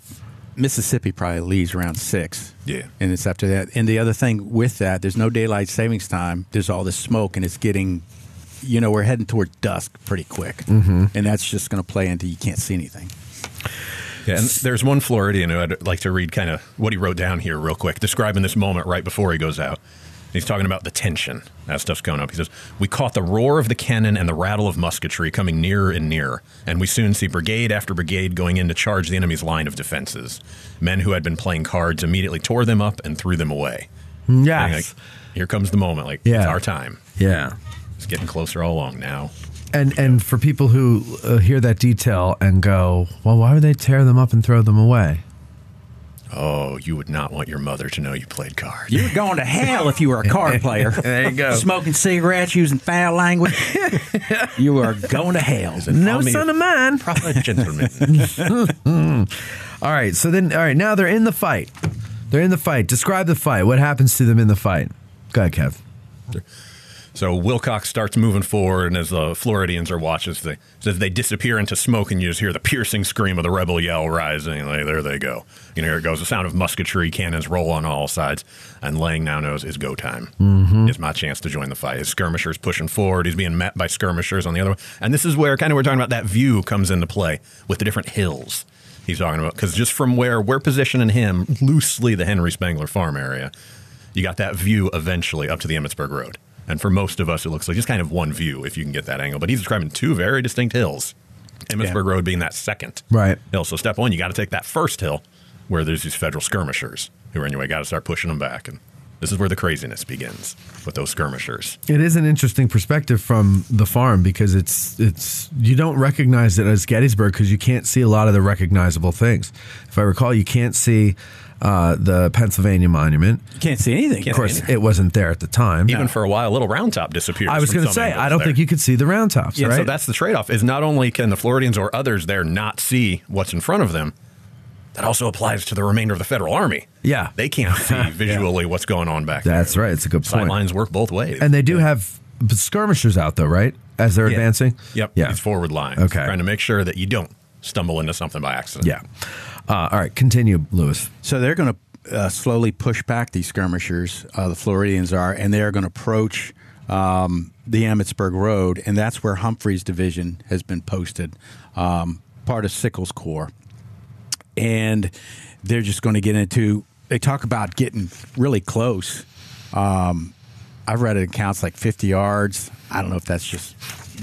Mississippi probably leaves around six. Yeah. and it's after that. And the other thing with that, there's no daylight savings time. There's all this smoke, and it's getting, you know, we're heading toward dusk pretty quick, mm-hmm. and that's just going to play into you can't see anything. Yeah, and there's one Floridian who I'd like to read kind of what he wrote down here real quick, describing this moment right before he goes out. He's talking about the tension. That stuff's going up. He says, We caught the roar of the cannon and the rattle of musketry coming nearer and nearer, and we soon see brigade after brigade going in to charge the enemy's line of defenses. Men who had been playing cards immediately tore them up and threw them away. Yes. like, here comes the moment. Like, Yeah. it's our time. yeah. It's getting closer all along now. And and for people who uh, hear that detail and go, well, why would they tear them up and throw them away? Oh, you would not want your mother to know you played cards. You were going to hell if you were a card <laughs> player. There you go. Smoking cigarettes, using foul language. <laughs> you are going to hell. No son of mine. Proper gentleman. <laughs> All right. So then, all right. Now they're in the fight. They're in the fight. Describe the fight. What happens to them in the fight? Go ahead, Kev. So Wilcox starts moving forward, and as the Floridians are watching, as they, as they disappear into smoke, and you just hear the piercing scream of the rebel yell rising. Like, there they go. You know, here it goes. The sound of musketry, cannons roll on all sides, and Lang now knows it's go time. Mm-hmm. It's my chance to join the fight. His skirmishers pushing forward. He's being met by skirmishers on the other one. And this is where kind of we're talking about that view comes into play with the different hills he's talking about. Because just from where we're positioning him, loosely the Henry Spangler farm area, you got that view eventually up to the Emmitsburg Road. And for most of us, it looks like just kind of one view if you can get that angle. But he's describing two very distinct hills. Emmitsburg Road being that second Right. hill. So step one, you got to take that first hill where there's these federal skirmishers who are anyway got to start pushing them back. And this is where the craziness begins with those skirmishers. It is an interesting perspective from the farm because it's it's you don't recognize it as Gettysburg because you can't see a lot of the recognizable things. If I recall, you can't see uh, the Pennsylvania Monument. You can't see anything. Of course, it wasn't there at the time. Even for a while, a Little Round Top disappears. I was going to say, I don't there. think you could see the round tops, Yeah, right? so that's the trade-off. Is not only can the Floridians or others there not see what's in front of them, that also applies to the remainder of the federal army. Yeah. they can't <laughs> see visually what's going on back there. That's right. It's a good point. Sidelines work both ways. And they do have skirmishers out though, right? As they're Yeah. advancing. Yep. Yeah. These forward lines. Okay. Trying to make sure that you don't stumble into something by accident. Yeah. Uh, all right. Continue, Lewis. So they're going to uh, slowly push back these skirmishers. Uh, the Floridians are, and they are going to approach um, the Emmitsburg Road, and that's where Humphrey's division has been posted, um, part of Sickles Corps, and they're just going to get into. They talk about getting really close. Um, I've read accounts like 50 yards. I don't know if that's just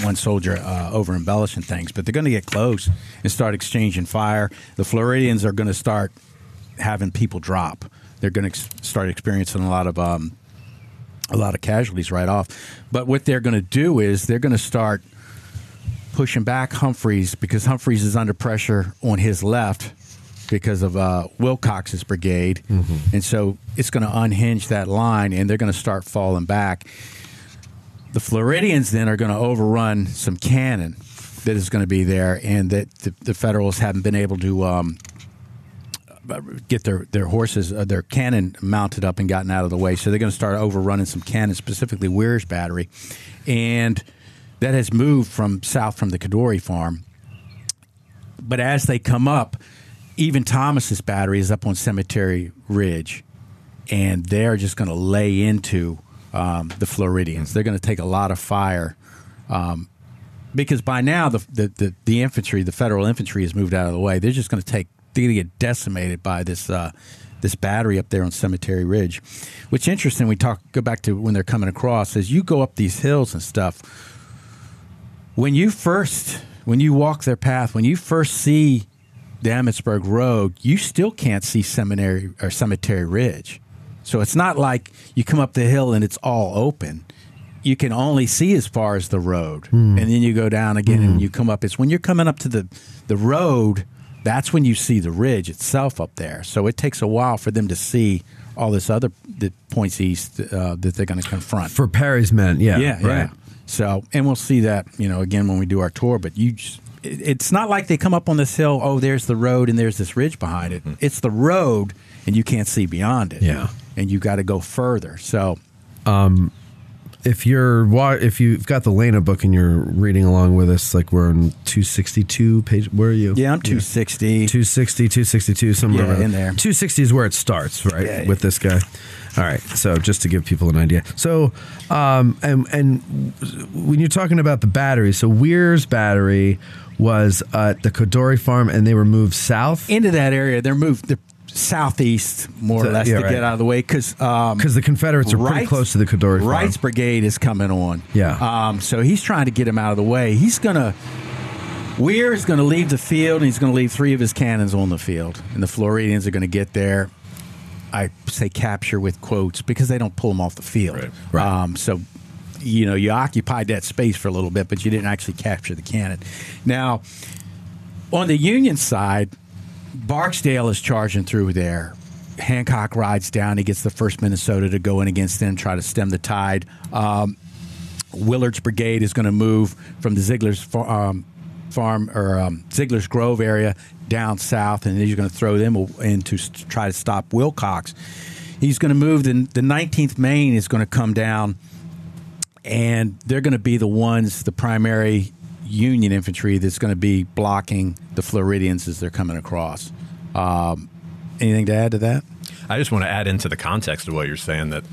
one soldier uh, over embellishing things, but they're going to get close and start exchanging fire. The Floridians are going to start having people drop. They're going to ex- start experiencing a lot of um, a lot of casualties right off. But what they're going to do is they're going to start pushing back Humphreys because Humphreys is under pressure on his left because of uh, Wilcox's brigade, and so it's going to unhinge that line, and they're going to start falling back. The Floridians then are going to overrun some cannon that is going to be there, and that the, the Federals haven't been able to um, get their their horses, uh, their cannon mounted up and gotten out of the way. So they're going to start overrunning some cannons, specifically Weir's battery, and that has moved from south from the Codori farm. But as they come up, even Thomas's battery is up on Cemetery Ridge, and they're just going to lay into um, the Floridians. They're going to take a lot of fire. Um, because by now the, the, the, the infantry, the federal infantry, has moved out of the way. They're just going to take, they're going to get decimated by this uh, this battery up there on Cemetery Ridge. Which interesting. We talk go back to when they're coming across. As you go up these hills and stuff, when you first when you walk their path, when you first see the Emmitsburg Road, you still can't see Seminary or Cemetery Ridge. So it's not like you come up the hill and it's all open. You can only see as far as the road, hmm. and then you go down again and hmm. you come up. It's when you're coming up to the the road, that's when you see the ridge itself up there. So it takes a while for them to see all this other the points east uh, that they're going to confront. For Perry's men, yeah. Yeah, right. yeah. So, and we'll see that, you know, again when we do our tour. But you, just, it- it's not like they come up on this hill. Oh, there's the road, and there's this ridge behind it. Mm-hmm. It's the road, and you can't see beyond it. Yeah. And you got to go further. So, if you're if you've got the Lena book and you're reading along with us, like we're on 262 page. Where are you? yeah, I'm 260. 260, 262, somewhere Yeah, around in there. 260 is where it starts, right? Yeah. With this guy. All right. So just to give people an idea. So, um, and and when you're talking about the battery, so Weir's battery was at the Codori farm, and they were moved south into that area. They're moved they're southeast, more or less, yeah, to right. get out of the way because um, because the Confederates are pretty close to the farm. Wright's brigade is coming on. Yeah. Um, so he's trying to get him out of the way. He's gonna. Weir is going to leave the field, and he's going to leave three of his cannons on the field, and the Floridians are going to get there. I say capture with quotes because they don't pull them off the field. Right. Right. Um, so, you know, you occupied that space for a little bit, but you didn't actually capture the cannon. Now, on the Union side, Barksdale is charging through there. Hancock rides down. He gets the first Minnesota to go in against them, try to stem the tide. Um, Willard's brigade is going to move from the Ziegler's fa- um, farm or um, Ziegler's Grove area down south, and he's going to throw them in to try to stop Wilcox. He's going to move. The, the 19th Maine is going to come down and they're going to be the ones, the primary Union infantry that's going to be blocking the Floridians as they're coming across. Um, anything to add to that? I just want to add into the context of what you're saying that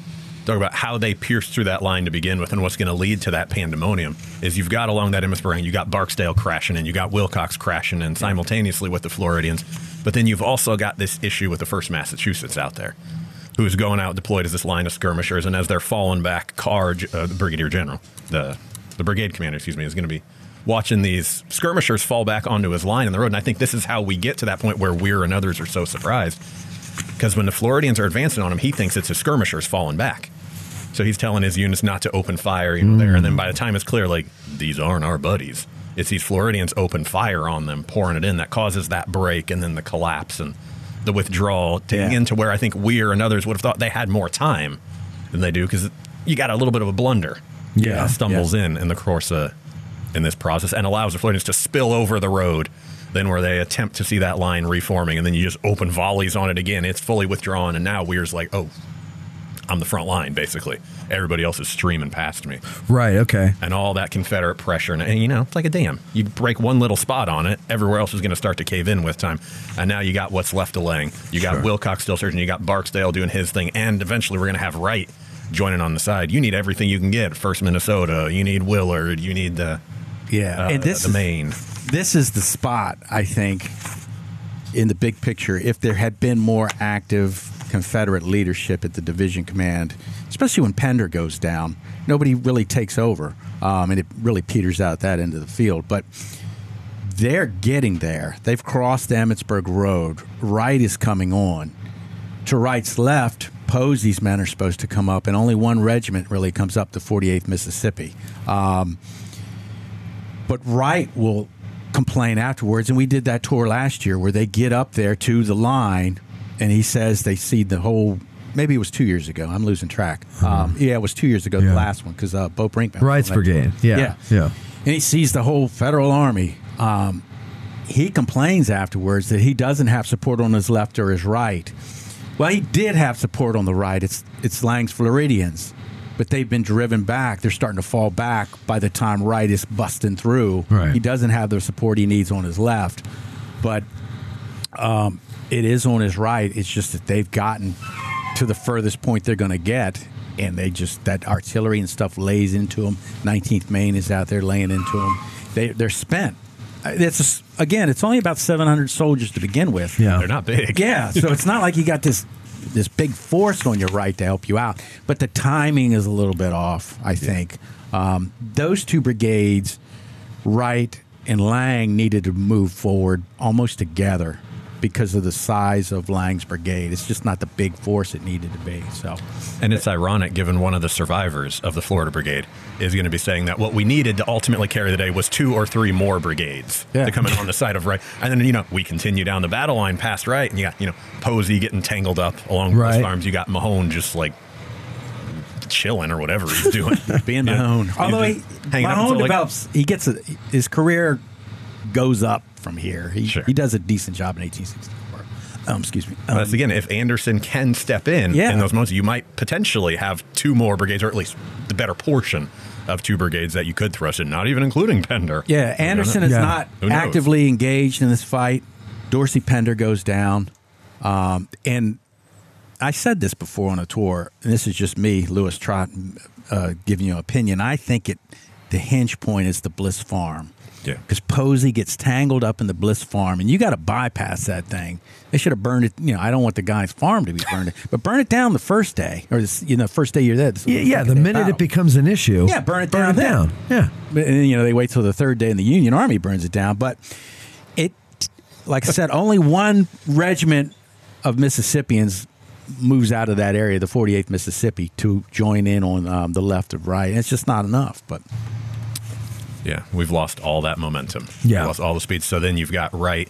talk about how they pierced through that line to begin with and what's going to lead to that pandemonium is you've got along that Emmitsburg, you got Barksdale crashing in, you got Wilcox crashing in simultaneously with the Floridians, but then you've also got this issue with the First Massachusetts out there, who's going out deployed as this line of skirmishers, and as they're falling back, Carr, uh, the brigadier general, the the brigade commander, excuse me, is going to be watching these skirmishers fall back onto his line in the road, and I think this is how we get to that point where Weir and others are so surprised because when the Floridians are advancing on him, he thinks it's his skirmishers falling back. So he's telling his units not to open fire, you know, there. And then by the time it's clear, like these aren't our buddies. It's these Floridians open fire on them, pouring it in that causes that break and then the collapse and the withdrawal, taking Yeah. into where I think Weir and others would have thought they had more time than they do because you got a little bit of a blunder. Yeah. that stumbles in in the course of in this process and allows the Floridians to spill over the road. Then where they attempt to see that line reforming, and then you just open volleys on it again. It's fully withdrawn, and now Weir's like, "Oh, I'm the front line, basically. Everybody else is streaming past me, Right. Okay. and all that Confederate pressure, and, and you know, it's like a dam. You break one little spot on it, everywhere else is going to start to cave in with time, and now you got what's left delaying. You got Wilcox still searching. You got Barksdale doing his thing, and eventually we're going to have Wright joining on the side. You need everything you can get. First Minnesota. You need Willard. You need the Yeah, uh, and this the is, Maine. this is the spot I think in the big picture. If there had been more active Confederate leadership at the division command, especially when Pender goes down, nobody really takes over, um, and it really peters out that end of the field. But they're getting there. They've crossed the Emmitsburg Road. Wright is coming on. To Wright's left, Posey's men are supposed to come up, and only one regiment really comes up to 48th Mississippi. Um, but Wright will complain afterwards, and we did that tour last year where they get up there to the line, and he says they see the whole. Maybe it was two years ago. I'm losing track. Um, yeah, it was two years ago, Yeah. the last one, because uh, Bo Brinkman. Wright's brigade. Yeah. yeah, Yeah. And he sees the whole Federal Army. Um, he complains afterwards that he doesn't have support on his left or his right. Well, he did have support on the right. It's it's Lang's Floridians, but they've been driven back. They're starting to fall back by the time Wright is busting through. Right. He doesn't have the support he needs on his left, but um, it is on his right. It's just that they've gotten to the furthest point they're going to get, and they just that artillery and stuff lays into them. 19th Maine is out there laying into them. They they're spent. Uh, It's a s again. It's only about 700 soldiers to begin with. Yeah. They're not big. Yeah, so it's not like you got this this big force on your right to help you out, but the timing is a little bit off. I think um, those two brigades, Wright and Lang, needed to move forward almost together because of the size of Lang's brigade. It's just not the big force it needed to be. So And it's ironic, given one of the survivors of the Florida Brigade is going to be saying that what we needed to ultimately carry the day was two or three more brigades Yeah. to come in on the side of right, And then, you know, we continue down the battle line past right, and you got, you know, Posey getting tangled up along Right. those farms. You got Mahone just like chilling or whatever he's doing. <laughs> being Yeah. Mahone, He's although he hanging out Mahone until, like- develops, he gets a, his career goes up from here. He Sure. he does a decent job in 1864. Um, excuse me. Um, That's again, if Anderson can step in Yeah. in those moments, you might potentially have two more brigades, or at least the better portion of two brigades that you could thrust in, not even including Pender. Yeah, Anderson is Yeah. not actively engaged in this fight. Dorsey Pender goes down. Um, and I said this before on a tour, and this is just me, Lewis Trott, uh, giving you an opinion. I think it the hinge point is the Bliss Farm. Yeah. Because Posey gets tangled up in the Bliss Farm, and you got to bypass that thing. They should have burned it. You know, I don't want the guy's farm to be burned, <laughs> but burn it down the first day, or this, you know, first day you're there. This Yeah, the yeah, the minute battle. it becomes an issue, Yeah, burn it burn down it down. Yeah, But, and then, you know, they wait till the third day and the Union Army burns it down. But it, like I said, <laughs> only one regiment of Mississippians moves out of that area, the 48th Mississippi, to join in on um, the left of right. And it's just not enough. But Yeah, we've lost all that momentum. Yeah. We've lost all the speed. So then you've got Wright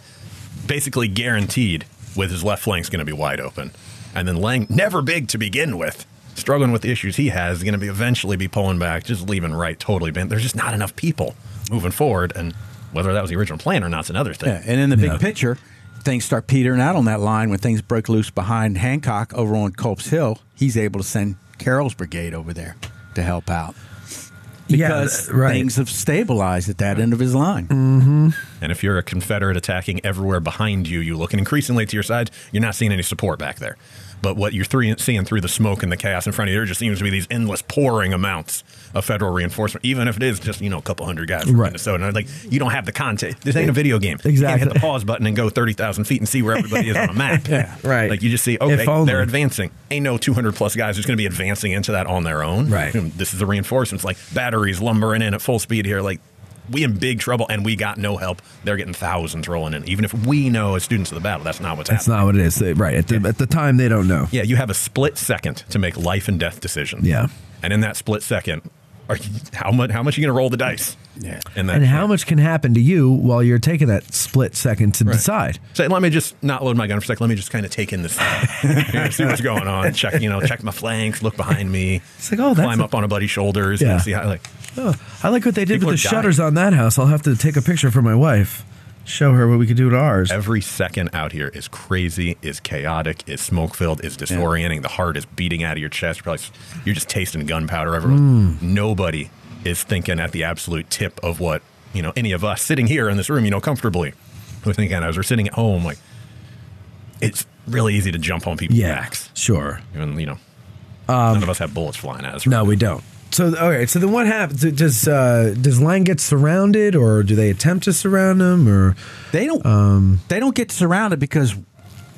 basically guaranteed with his left flank's going to be wide open. And then Lang, never big to begin with, struggling with the issues he has, is going to be eventually be pulling back, just leaving Wright totally bent. There's just not enough people moving forward. And whether that was the original plan or not is another thing. yeah, and in the big Yeah. picture, things start petering out on that line when things break loose behind Hancock over on Culp's Hill. He's able to send Carroll's brigade over there to help out. Yeah, because th- right. things have stabilized at that end of his line. Mm-hmm. And if you're a Confederate attacking everywhere behind you, you looking increasingly to your side, you're not seeing any support back there. But what you're three, seeing through the smoke and the chaos in front of you, there just seems to be these endless pouring amounts of federal reinforcement, even if it is just you know a couple hundred guys from Right. Minnesota. And like you don't have the context. This ain't a video game. You can't Exactly. hit the pause button and go thirty thousand feet and see where everybody is on a map. <laughs> Yeah. Right. Like you just see, okay, they're advancing. Ain't no 200 plus guys who's going to be advancing into that on their own. Right. This is the reinforcements, like batteries lumbering in at full speed here. Like we in big trouble, and we got no help. They're getting thousands rolling in. Even if we know as students of the battle, that's not what's That's happening. not what it is. They- Right. At the, at the time, they don't know. yeah, you have a split second to make life and death decisions. Yeah. and in that split second, are you, how much? How much are you going to roll the dice? Yeah. and, that And how much can happen to you while you're taking that split second to decide? Say, let me just not load my gun for a second. Let me just kind of take in this, <laughs> see what's going on. Check, you know, check my flanks, look behind me. It's like, oh, that's climb a- up on a buddy's shoulders. Yeah. and see how like Oh, I like what they did People with the dying. shutters on that house. I'll have to take a picture for my wife, show her what we could do to ours. every second out here is crazy, is chaotic, is smoke filled, is disorienting. The heart is beating out of your chest. You're, probably, you're just tasting gunpowder everywhere. Mm. Nobody is thinking at the absolute tip of what you know. Any of us sitting here in this room, you know, comfortably, we're thinking as we're sitting at home, like it's really easy to jump on people's yeah, backs. sure. And you know, none of us have bullets flying at us. No, we don't. So, all right. So then, what happens? Does uh, does Lang get surrounded, or do they attempt to surround him, or They don't. Um, they don't get surrounded because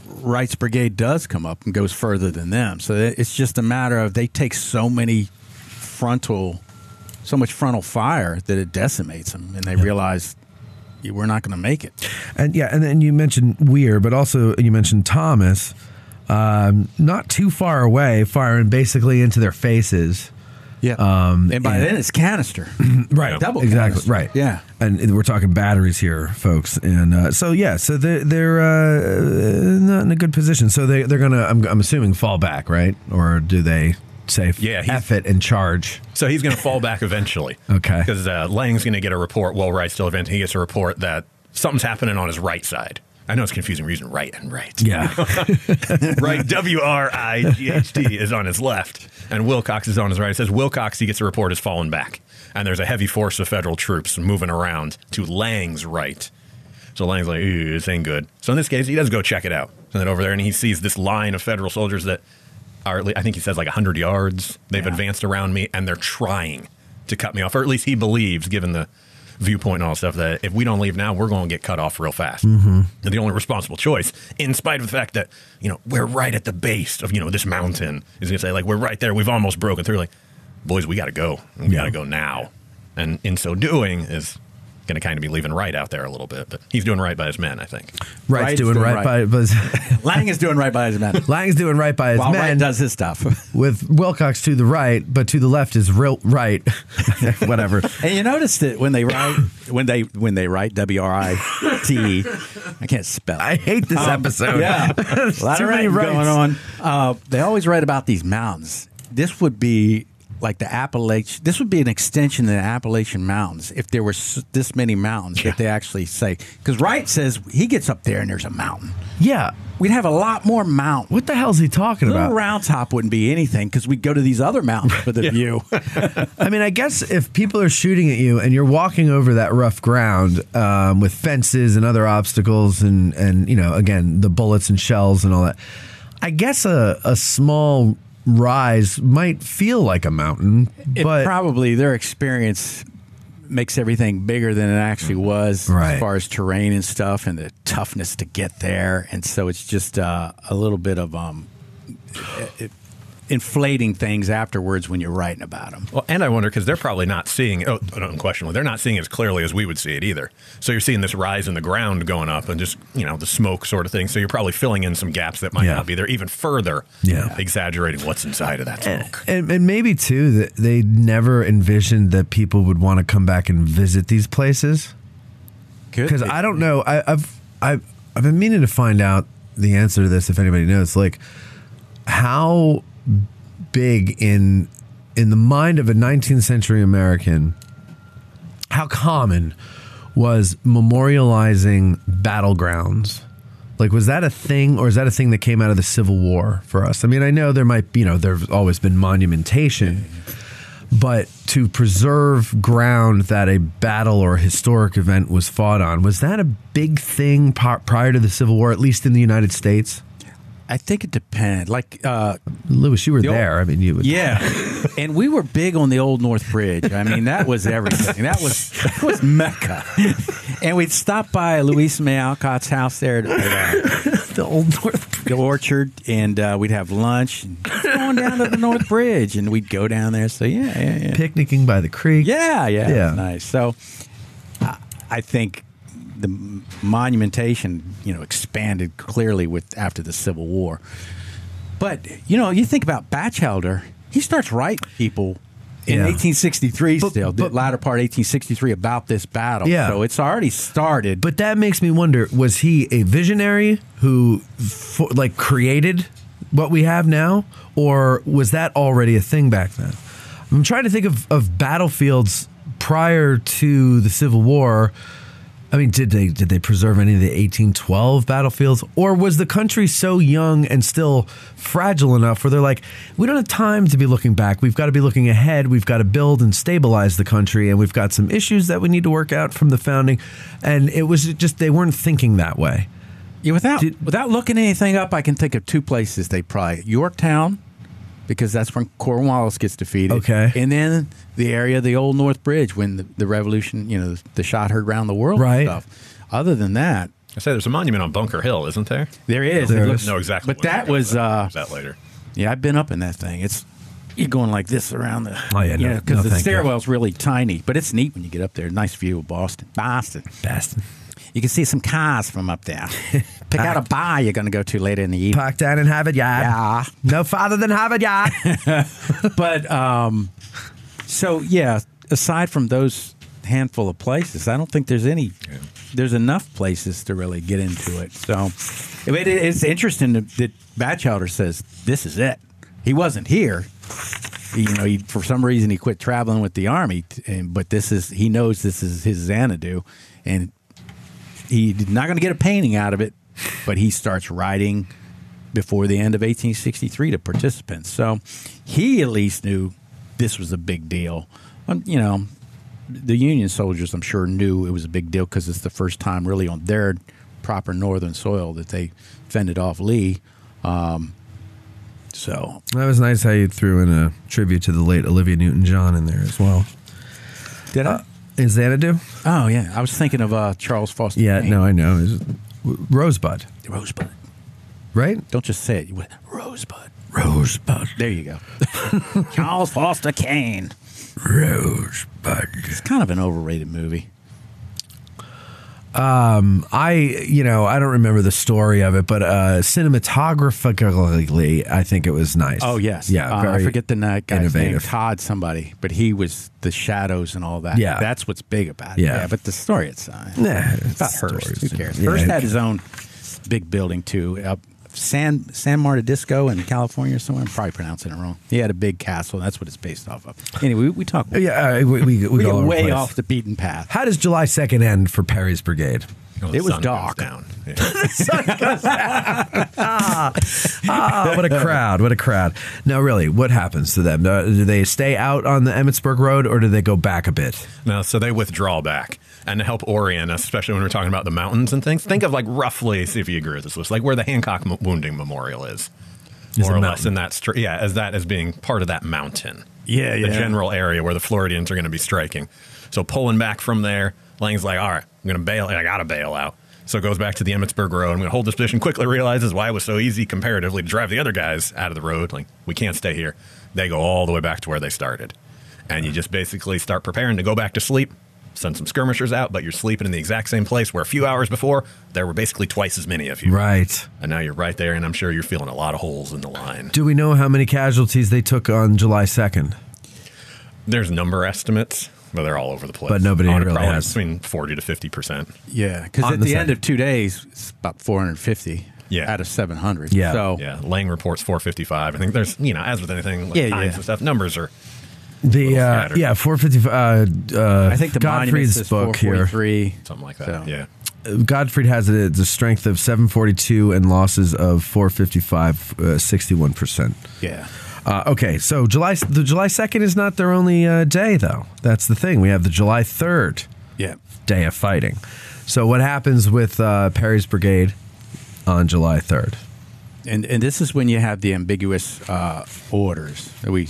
Wright's brigade does come up and goes further than them. So it's just a matter of they take so many frontal, so much frontal fire that it decimates them, and they realize we're not going to make it. and yeah, and then you mentioned Weir, but also you mentioned Thomas, um, not too far away, firing basically into their faces. Yeah. Um, and by and- then it's canister. <clears throat> Right. Double exactly. canister. Right. Yeah. And we're talking batteries here, folks. And uh, so yeah, so they're they're uh, not in a good position. So they they're gonna I'm, I'm assuming fall back, right? Or do they say Yeah, he's- F it and charge? So he's going to fall back eventually. <laughs> Okay. Because uh, Lang's going to get a report while Wright's still advancing. He gets a report that something's happening on his right side. I know it's confusing. We're using right and right. Yeah. <laughs> right. W R I G H T is on his left, and Wilcox is on his right. It says Wilcox, he gets a report, has fallen back. And there's a heavy force of federal troops moving around to Lang's right. So Lang's like, Ooh, this ain't good. So in this case, he does go check it out. And then over there, and he sees this line of federal soldiers that are, I think he says like 100 yards. They've advanced around me, and they're trying to cut me off. Or at least he believes, given the viewpoint and all that stuff, that if we don't leave now, we're going to get cut off real fast. Mm-hmm. And the only responsible choice, in spite of the fact that, you know, we're right at the base of, you know, this mountain, is going to say, like, we're right there. We've almost broken through. Like, boys, we got to go. We got to go now. And in so doing, is going to kind of be leaving right out there a little bit. But he's doing right by his men, I think. Wright's Wright's doing doing right, right. by but <laughs> Lang is doing right by his men. <laughs> Lang's doing right by his While men. Wright does his stuff. <laughs> with Wilcox to the right, but to the left is real right. Whatever. And you notice that when they write when they when they write W R I T E, I can't spell. It. I hate this episode. Um, Yeah, a lot too of many writing going on. Uh, they always write about these mountains. This would be like the Appalachian. This would be an extension of the Appalachian Mountains if there were this many mountains that they actually say. Because Wright says he gets up there and there's a mountain. Yeah. We'd have a lot more mountains. What the hell is he talking Little about? Round Top wouldn't be anything because we'd go to these other mountains for the <laughs> view. I mean, I guess if people are shooting at you and you're walking over that rough ground um, with fences and other obstacles, and and you know, again, the bullets and shells and all that, I guess a a small rise might feel like a mountain, It but probably their experience makes everything bigger than it actually was Right. as far as terrain and stuff and the toughness to get there and so it's just uh, a little bit of um, it- inflating things afterwards when you're writing about them Well, and I wonder because they're probably not seeing, oh, unquestionably, they're not seeing as clearly as we would see it either. So you're seeing this rise in the ground going up and just, you know, the smoke sort of thing. So you're probably filling in some gaps that might Yeah. not be there, even further Yeah. exaggerating what's inside of that smoke. and, and maybe too that they never envisioned that people would want to come back and visit these places. because I don't know. I, I've I've I've been meaning to find out the answer to this. If anybody knows, like how big in in the mind of a 19th century American, how common was memorializing battlegrounds? Like, was that a thing, or is that a thing that came out of the Civil War for us? I mean, I know there might, be you know, there's always been monumentation, But to preserve ground that a battle or a historic event was fought on, was that a big thing prior to the Civil War, at least in the United States? I think it depends. Like, uh, Lewis, you were The old- there. I mean, you would. yeah, <laughs> and we were big on the old North Bridge. I mean, that was everything. That was that was mecca. And we'd stop by Louisa May Alcott's house there at uh, <laughs> the old North. the orchard, and uh, we'd have lunch. And going down to the North Bridge, and we'd go down there. So yeah, yeah, yeah. Picnicking by the creek. Yeah, yeah, Yeah. nice. So, I think the monumentation, you know, expanded clearly with after the Civil War. But you know, you think about Bachelder, he starts writing people in Yeah. 1863 But- still, the but- latter part 1863 about this battle. Yeah. so it's already started. But that makes me wonder: was he a visionary who, fo- like, created what we have now, or was that already a thing back then? I'm trying to think of, of battlefields prior to the Civil War. I mean, did they did they preserve any of the 1812 battlefields, or was the country so young and still fragile enough where they're like, we don't have time to be looking back. We've got to be looking ahead. We've got to build and stabilize the country, and we've got some issues that we need to work out from the founding. And it was just they weren't thinking that way. Yeah, without Did- without looking anything up, I can think of two places they probably Yorktown, because that's when Cornwallis gets defeated. Okay. and then the area of the old North Bridge when the, the Revolution, you know, the shot heard around the world. and Right. Stuff. Other than that, I say there's a monument on Bunker Hill, isn't there? there is. There It is. No, exactly. But that was, there. uh, that later. yeah, I've been up in that thing. It's you're going like this around the. Oh, yeah, no- because no, the thank you. stairwell's really tiny, but it's neat when you get up there. Nice view of Boston. Boston. Boston. You can see some cars from up there. <laughs> Pick out a bar you're going to go to later in the evening. Park down in Harvard Yard. Yeah. No farther than Harvard Yard. <laughs> <laughs> but um, so yeah, aside from those handful of places, I don't think there's any. There's enough places to really get into it. So it, it's interesting that, that Bachelder says this is it. He wasn't here. You know, he, for some reason he quit traveling with the army, and, but this is he knows this is his Xanadu, and he's not going to get a painting out of it, but he starts writing before the end of 1863 to participants. So he at least knew this was a big deal. Um, you know, the Union soldiers, I'm sure, knew it was a big deal because it's the first time really on their proper northern soil that they fended off Lee. Um, so that was nice how you threw in a tribute to the late Olivia Newton John in there as well. did I? Is that a do? Oh yeah, I was thinking of uh, Charles Foster. Yeah, Kane. no, I know. Rosebud, Rosebud. right? Don't just say it. Rosebud. Rosebud. There you go. <laughs> Charles Foster Kane. Rosebud. It's kind of an overrated movie. I, you know, I don't remember the story of it, but uh, cinematographically, I think it was nice. Oh yes, yeah. Uh, I forget the guy's name. Todd somebody, but he was the shadows and all that. Yeah. that's what's big about it. Yeah. but the story itself. Nah, it's about it's Hearst. Who cares? Yeah. Hearst had his own big building too. Up San San Marta Disco in California or somewhere. I'm probably pronouncing it wrong. He had a big castle. That's what it's based off of. Anyway, we, we talk. Yeah, uh, we, we, we, <laughs> we go get all over the way place. off the beaten path. How does July 2nd end for Perry's Brigade? Oh, It was sun goes dark. Down. <laughs> Yeah. Ah, what a crowd! What a crowd! Now, really, what happens to them? Uh, do they stay out on the Emmitsburg Road, or do they go back a bit? No, so they withdraw back. And to help orient us, especially when we're talking about the mountains and things, think of like roughly, see if you agree with this list, like where the Hancock M- Wounding Memorial is. Is More or less in that, str- yeah, as that as being part of that mountain. Yeah, yeah. The general area where the Floridians are going to be striking. So pulling back from there, Lang's like, all right, I'm going to bail. I got to bail out. So it goes back to the Emmitsburg Road. I'm going to hold this position. Quickly realizes why it was so easy comparatively to drive the other guys out of the road. Like, we can't stay here. They go all the way back to where they started. And you just basically start preparing to go back to sleep, send some skirmishers out, but you're sleeping in the exact same place where a few hours before, there were basically twice as many of you. Right. And now you're right there, and I'm sure you're feeling a lot of holes in the line. Do we know how many casualties they took on July 2nd? There's number estimates, but they're all over the place. But nobody On really probably has- Between 40 to 50%. Yeah, because at the the, end of two days, it's about 450. Yeah. out of 700. Yeah. so Yeah, Lang reports 455. I think there's, you know, as with anything, like Yeah, times yeah. and stuff, numbers are. The uh, yeah, 450. Uh, uh, I think the Gottfried's Gottfried's book here. 443. Something like that. So- Yeah. Godfried has it at the strength of 742 and losses of 455, uh, 61%. Yeah. Uh, okay, so July the July second is not their only uh, day, though. That's the thing. We have the July third Yeah. day of fighting. So what happens with uh, Perry's brigade on July third? And and this is when you have the ambiguous uh, orders that we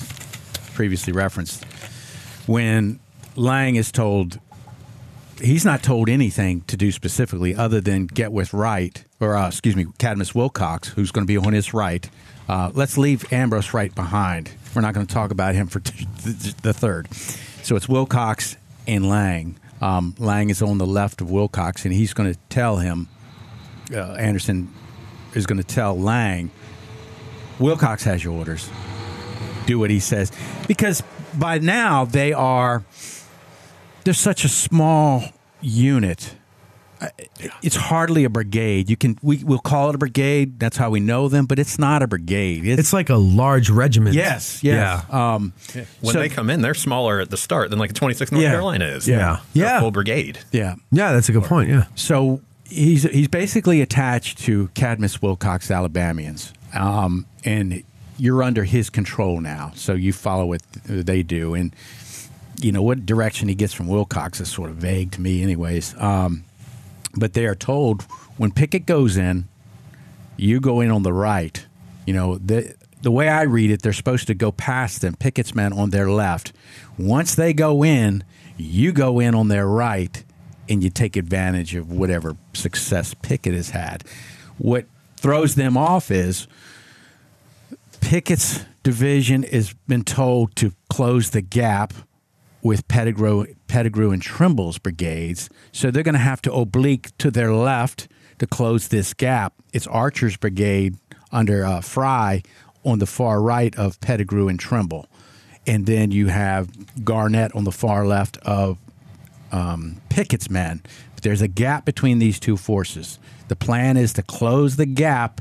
previously referenced. When Lang is told, he's not told anything to do specifically other than get with Wright, or uh, excuse me, Cadmus Wilcox, who's going to be on his right. Uh, let's leave Ambrose Wright behind. We're not going to talk about him for t- <laughs> the, the third. So it's Wilcox and Lang. Um, Lang is on the left of Wilcox, and he's going to tell him, uh, Anderson is going to tell Lang, Wilcox has your orders. Do what he says. Because by now they are, they're such a small unit. Uh, It's hardly a brigade. You can we will call it a brigade. That's how we know them, but it's not a brigade. It's like a large regiment. yes, yes. Um, When so- they come in, they're smaller at the start than like a 26 North Yeah. Carolina is. Yeah. They're a Yeah. full brigade. yeah. yeah, that's a good point. Yeah, So he's he's basically attached to Cadmus Wilcox Alabamians, um, and you're under his control now. So you follow what they do, and you know what direction he gets from Wilcox is sort of vague to me, anyways. Um, but they are told when Pickett goes in, you go in on the right. You know the the way I read it, they're supposed to go past them. Pickett's men on their left. Once they go in, you go in on their right, and you take advantage of whatever success Pickett has had. What throws them off is Pickett's division has been told to close the gap with Pettigrew, Pettigrew and Trimble's brigades. So they're going to have to oblique to their left to close this gap. It's Archer's brigade under uh, Fry on the far right of Pettigrew and Trimble. And then you have Garnett on the far left of um, Pickett's men. But there's a gap between these two forces. The plan is to close the gap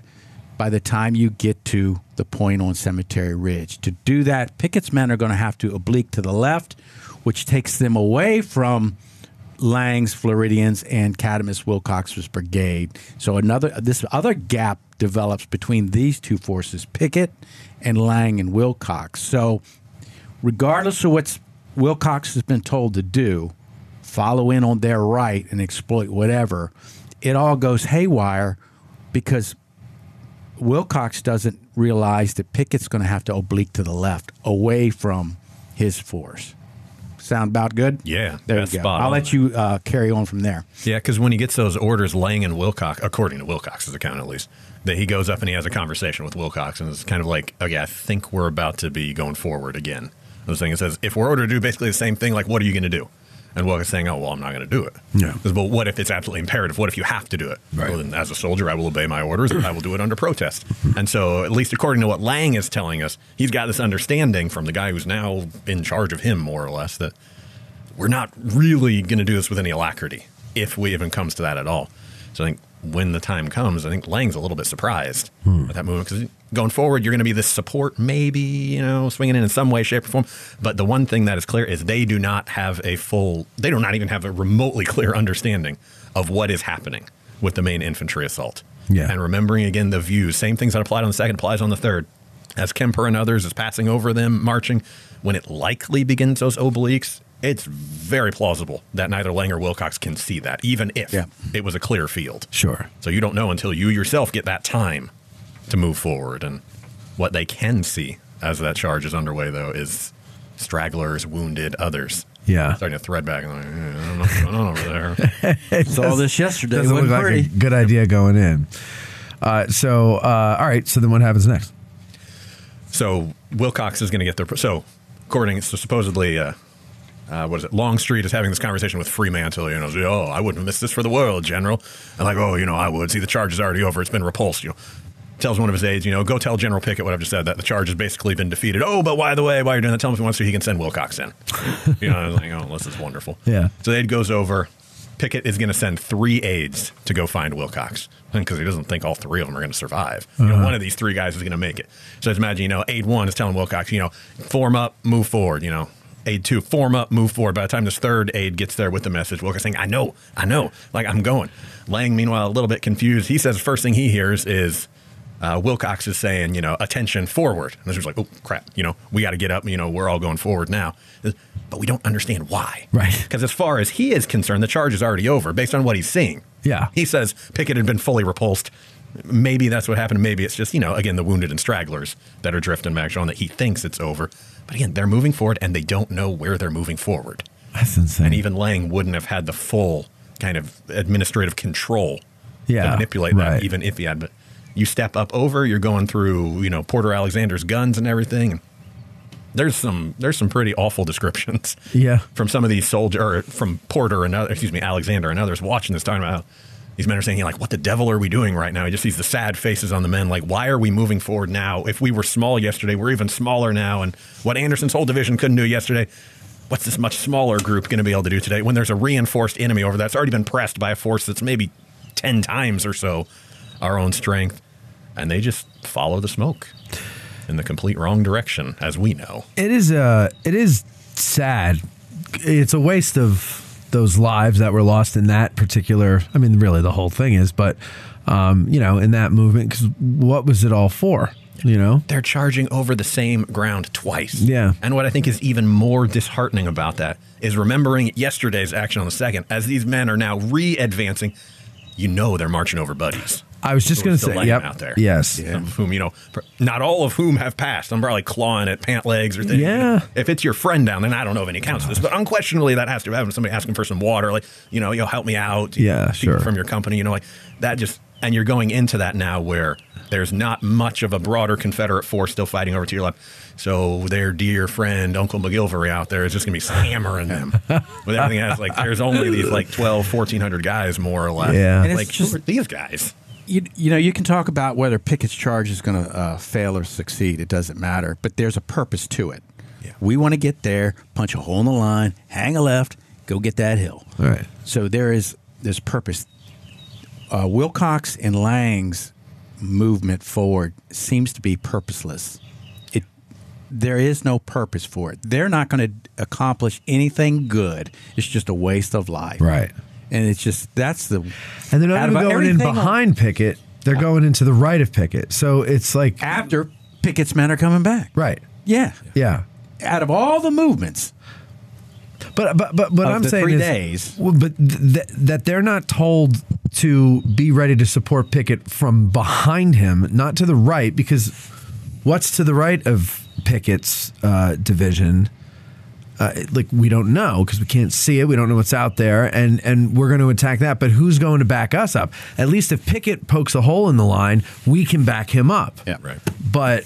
by the time you get to the point on Cemetery Ridge. To do that, Pickett's men are going to have to oblique to the left, which takes them away from Lang's Floridians and Cadmus Wilcox's brigade. So another this other gap develops between these two forces, Pickett and Lang and Wilcox. So regardless of what Wilcox has been told to do, follow in on their right and exploit whatever, it all goes haywire because Wilcox doesn't realize that Pickett's going to have to oblique to the left, away from his force. Sound about good? Yeah, there you go. spot I'll let you uh, carry on from there. Yeah, because when he gets those orders, Lang and Wilcox, according to Wilcox's account at least, that he goes up and he has a conversation with Wilcox, and it's kind of like, okay, I think we're about to be going forward again. Those thing it says, if we're ordered to do basically the same thing, like, what are you going to do? And Wilcox is saying, oh, well, I'm not going to do it. Yeah. But what if it's absolutely imperative? What if you have to do it? Right. Well, then as a soldier, I will obey my orders. I will do it under protest. and so, at least according to what Lang is telling us, he's got this understanding from the guy who's now in charge of him, more or less, that we're not really going to do this with any alacrity, if we even comes to that at all. So I think when the time comes, I think Lang's a little bit surprised hmm. at that movement because going forward, you're going to be this support, maybe you know, swinging in in some way, shape, or form. But the one thing that is clear is they do not have a full, they do not even have a remotely <laughs> clear understanding of what is happening with the main infantry assault. Yeah. and remembering again the views, same things that applied on the second applies on the third. As Kemper and others is passing over them, marching, when it likely begins those obliques, it's very plausible that neither Lang or Wilcox can see that, even if Yeah. it was a clear field. sure. So you don't know until you yourself get that time to move forward. And what they can see as that charge is underway, though, is stragglers, wounded, others. Yeah. Starting to thread back. Like, "Eh, I don't know what's going on over there. <laughs> Saw this yesterday. Doesn't look wasn't like a good idea going in. Uh, so, uh, all right. So then, what happens next? So Wilcox is going to get the so according so supposedly uh, uh, what is it? Longstreet is having this conversation with Fremantle. You know, oh, I wouldn't miss this for the world, General. And like, oh, you know, I would. See, the charge is already over. It's been repulsed. You know, tells one of his aides, you know, go tell General Pickett what I've just said that the charge has basically been defeated. Oh, but by the way, while you're doing that, tell him if he wants to, he can send Wilcox in. <laughs> you know, I was like, oh, this is wonderful. Yeah. So the aide goes over. Pickett is going to send three aides to go find Wilcox <laughs> because he doesn't think all three of them are going to survive. You know, one of these three guys is going to make it. So just imagine, you know, aide one is telling Wilcox, you know, form up, move forward. You know, aide two, form up, move forward. By the time this third aide gets there with the message, Wilcox saying, "I know, I know, like I'm going." Lang, meanwhile, a little bit confused. He says the first thing he hears is. uh, Wilcox is saying, you know, attention forward. And this is like, oh crap, you know, we got to get up. You know, we're all going forward now, but we don't understand why. Right. Because as far as he is concerned, the charge is already over based on what he's seeing. Yeah. He says Pickett had been fully repulsed. Maybe that's what happened. Maybe it's just, you know, again, the wounded and stragglers that are drifting back, showing that he thinks it's over. But again, they're moving forward and they don't know where they're moving forward. That's insane. And even Lang wouldn't have had the full kind of administrative control Yeah, to manipulate right. that, even if he had. But you step up over, you're going through, you know, Porter Alexander's guns and everything. There's some there's some pretty awful descriptions. Yeah. From some of these soldiers, or from Porter and other, excuse me, Alexander and others watching this, talking about how these men are saying, like, what the devil are we doing right now? He just sees the sad faces on the men. Like, why are we moving forward now? If we were small yesterday, we're even smaller now. And what Anderson's whole division couldn't do yesterday, what's this much smaller group going to be able to do today when there's a reinforced enemy over that's already been pressed by a force that's maybe 10 times or so our own strength? And they just follow the smoke in the complete wrong direction, as we know. It is uh it is sad. It's a waste of those lives that were lost in that particular. I mean, really, the whole thing is, but um, you know, in that movement, because what was it all for? You know, they're charging over the same ground twice. Yeah. And what I think is even more disheartening about that is remembering yesterday's action on the second, as these men are now re advancing, you know they're marching over buddies. I was just going to say, laying yep, out there. yes, Some of whom, you know, not all of whom have passed. I'm probably clawing at pant legs or things. Yeah. If it's your friend down, there, I don't know if any counts this, but unquestionably that has to happen. Somebody asking for some water, like, you know, you'll help me out. Yeah, people sure. From your company, you know, like that just, and you're going into that now where there's not much of a broader Confederate force still fighting over to your left. So their dear friend, Uncle McGilvery out there is just going to be hammering them with everything else. Like there's only these like 12, 1400 guys more or less. Yeah. And it's Like, just- these guys? You, you know, you can talk about whether Pickett's charge is going to uh, fail or succeed. It doesn't matter, but there's a purpose to it. We want to get there, punch a hole in the line, hang a left, go get that hill. All right. So there is this purpose. Uh, Wilcox and Lang's movement forward seems to be purposeless. It there is no purpose for it. They're not going to accomplish anything good. It's just a waste of life. Right. And it's just that's the and they're not even going in everything on- behind Pickett. They're going into the right of Pickett. So it's like after Pickett's men are coming back. right. Yeah. Yeah. Out of all the movements, But but but what I'm saying three is, days. well, but th- th- that they're not told to be ready to support Pickett from behind him, not to the right, because what's to the right of Pickett's uh, division? Uh, like we don't know because we can't see it. We don't know what's out there, and and we're going to attack that. But who's going to back us up? At least if Pickett pokes a hole in the line, we can back him up. Yeah. Right. But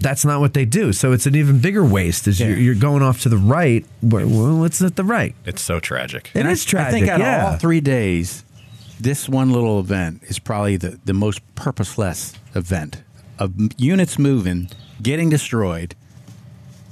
that's not what they do. So it's an even bigger waste. Is you're, you're going off to the right. Wh- wh- What's at the right? It's so tragic. It And is I, tragic. I think out yeah. of all three days, this one little event is probably the, the most purposeless event of units moving, getting destroyed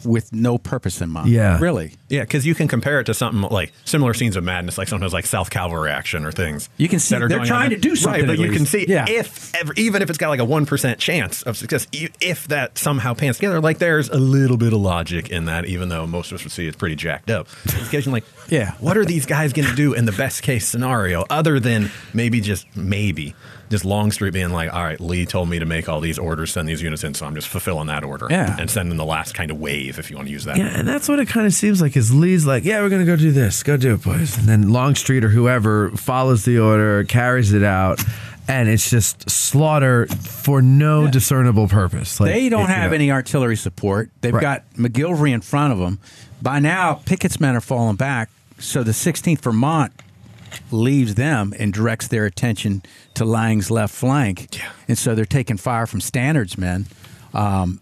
with no purpose in mind. Yeah. Really. Yeah, because you can compare it to something like similar scenes of madness, like sometimes like South Cavalry action or things. You can see that are they're going trying on. to do something right? But at you can see Yeah. if ever, even if it's got like a one percent chance of success, if that somehow pans together, like there's a little bit of logic in that, even though most of us would see it's pretty jacked up. Occasionally, like, Yeah. what are these guys going to do in the best case scenario, other than maybe just maybe just Longstreet being like, all right, Lee told me to make all these orders, send these units in, so I'm just fulfilling that order, Yeah. and sending the last kind of wave, if you want to use that. Yeah, and that's what it kind of seems like. Is Lee's like, yeah, we're gonna go do this, go do it, boys, and then Longstreet or whoever follows the order, carries it out, and it's just slaughter for no discernible purpose. Like, they don't it- you have know. any artillery support. They've Right. got McGilvery in front of them. By now, Pickett's men are falling back. So the 16th Vermont leaves them and directs their attention to Lang's left flank. Yeah. And so they're taking fire from Stannard's men. Um,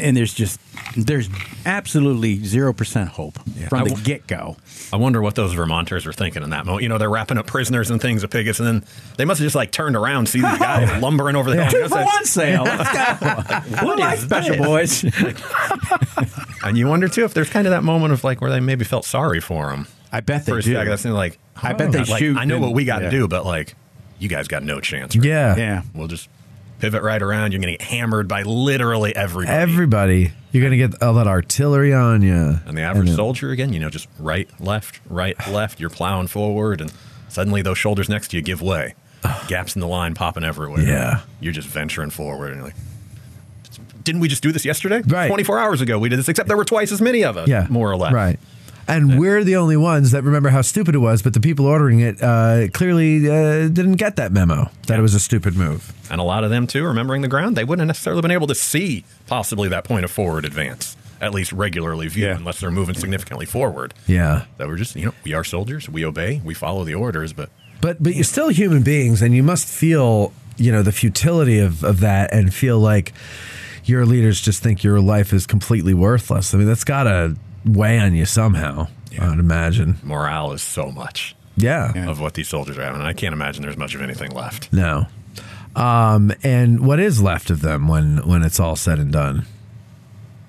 and there's just there's absolutely zero percent hope from I the get go. I wonder what those Vermonters were thinking in that moment. You know, they're wrapping up prisoners and things at Pickett's, and then they must have just like turned around, see the guy <laughs> lumbering over the hill. Two for one sale. <laughs> What like special boys? <laughs> And you wonder too if there's kind of that moment of like where they maybe felt sorry for him. I bet they do. second, that's like, I bet they like, shoot I know and- what we got to yeah. do, but like, you guys got no chance. right? Yeah, Yeah. we'll just pivot right around. You're going to get hammered by literally everybody. Everybody, you're gonna get all that artillery on you. And the average then- soldier, again, you know, just right, left, right, <sighs> left. You're plowing forward, and suddenly those shoulders next to you give way. <sighs> gaps in the line popping everywhere. Yeah. you're just venturing forward, and you're like, didn't we just do this yesterday? Right. 24 hours ago, we did this, except there were twice as many of us. Yeah, more or less. Right. And we're the only ones that remember how stupid it was, but the people ordering it uh, clearly uh, didn't get that memo that it was a stupid move. And a lot of them too, remembering the ground, they wouldn't have necessarily been able to see possibly that point of forward advance, at least regularly viewed, Yeah. unless they're moving significantly forward. Yeah. That we're just, you know, we are soldiers, we obey, we follow the orders, but But but you're still human beings, and you must feel you know the futility of, of that, and feel like your leaders just think your life is completely worthless. I mean, that's got to weigh on you somehow. I would imagine. morale is so much Yeah. of what these soldiers are having. And I can't imagine there's much of anything left. No. Um, and what is left of them when when it's all said and done?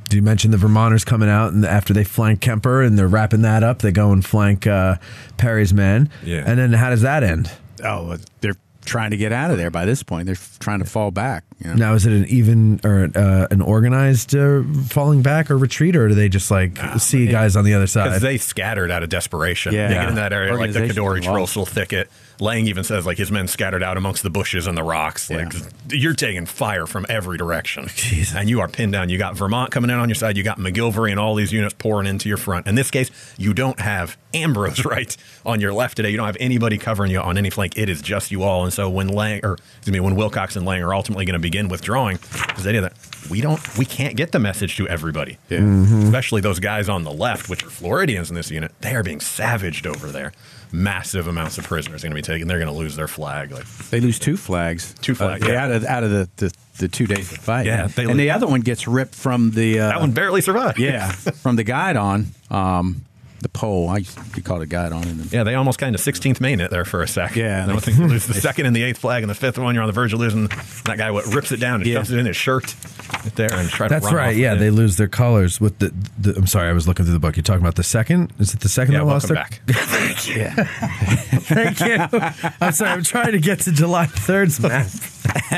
Do you mention the Vermonters coming out and after they flank Kemper and they're wrapping that up, they go and flank uh, Perry's men. Yeah. And then how does that end? Oh, they're trying to get out of there by this point. They're trying to fall back. You know? Now, is it an even or uh, an organized uh, falling back or retreat, or do they just like see guys on the other side? Because side? they scattered out of desperation. Yeah. They get in that area, like the Organization Codori lost. Trostle thicket. Lang even says, like, his men scattered out amongst the bushes and the rocks. Like, Yeah. you're taking fire from every direction. <laughs> Jesus. And you are pinned down. You got Vermont coming in on your side. You got McGilvery and all these units pouring into your front. In this case, you don't have Ambrose <laughs> right on your left today. You don't have anybody covering you on any flank. It is just you all. And so when Lang, or excuse me, when Wilcox and Lang are ultimately going to begin withdrawing, because they did that, we don't, we can't get the message to everybody. Yeah. Mm-hmm. Mm-hmm. Especially those guys on the left, which are Floridians in this unit. They are being savaged over there. Massive amounts of prisoners going to be taken. They're going to lose their flag. Like, They lose two flags. Two flags, Uh, yeah. out of out of the, the, the two days of fight. Yeah, they and lose- the other one gets ripped from the uh, that one barely survived. yeah from the guide on um, the pole. I used to call it guide on. And Yeah, they almost kind of 16th Maine it there for a sec. Yeah, I don't they- think they lose the <laughs> second and the eighth flag, and the fifth one, you're on the verge of losing. That guy what rips it down and Yeah. shoves it in his shirt right there and try to That's run right. Yeah, with they lose their colors with the, the. I'm sorry, I was looking through the book. You're talking about the second. Is it the second Yeah, that lost welcome their? back. <laughs> Thank you. <laughs> Thank you. I'm sorry. I'm trying to get to July 3rd's map.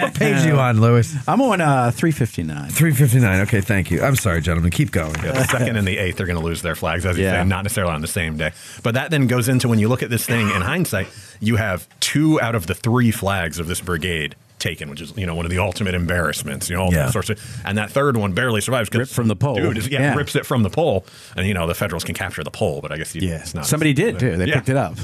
what page are you on, Lewis? I'm on uh, 359. 359. Okay, thank you. I'm sorry, gentlemen. Keep going. Yeah, the second and the eighth are going to lose their flags, as you Yeah. say, not necessarily on the same day. But that then goes into when you look at this thing in hindsight, you have two out of the three flags of this brigade taken, which is you know one of the ultimate embarrassments. You know all Yeah. sorts of, and that third one barely survives Ripped from the pole. Dude, is- yeah, Yeah. rips it from the pole, and you know the Federals can capture the pole, but I guess you, Yeah, it's not. somebody did too. They Yeah. picked it up.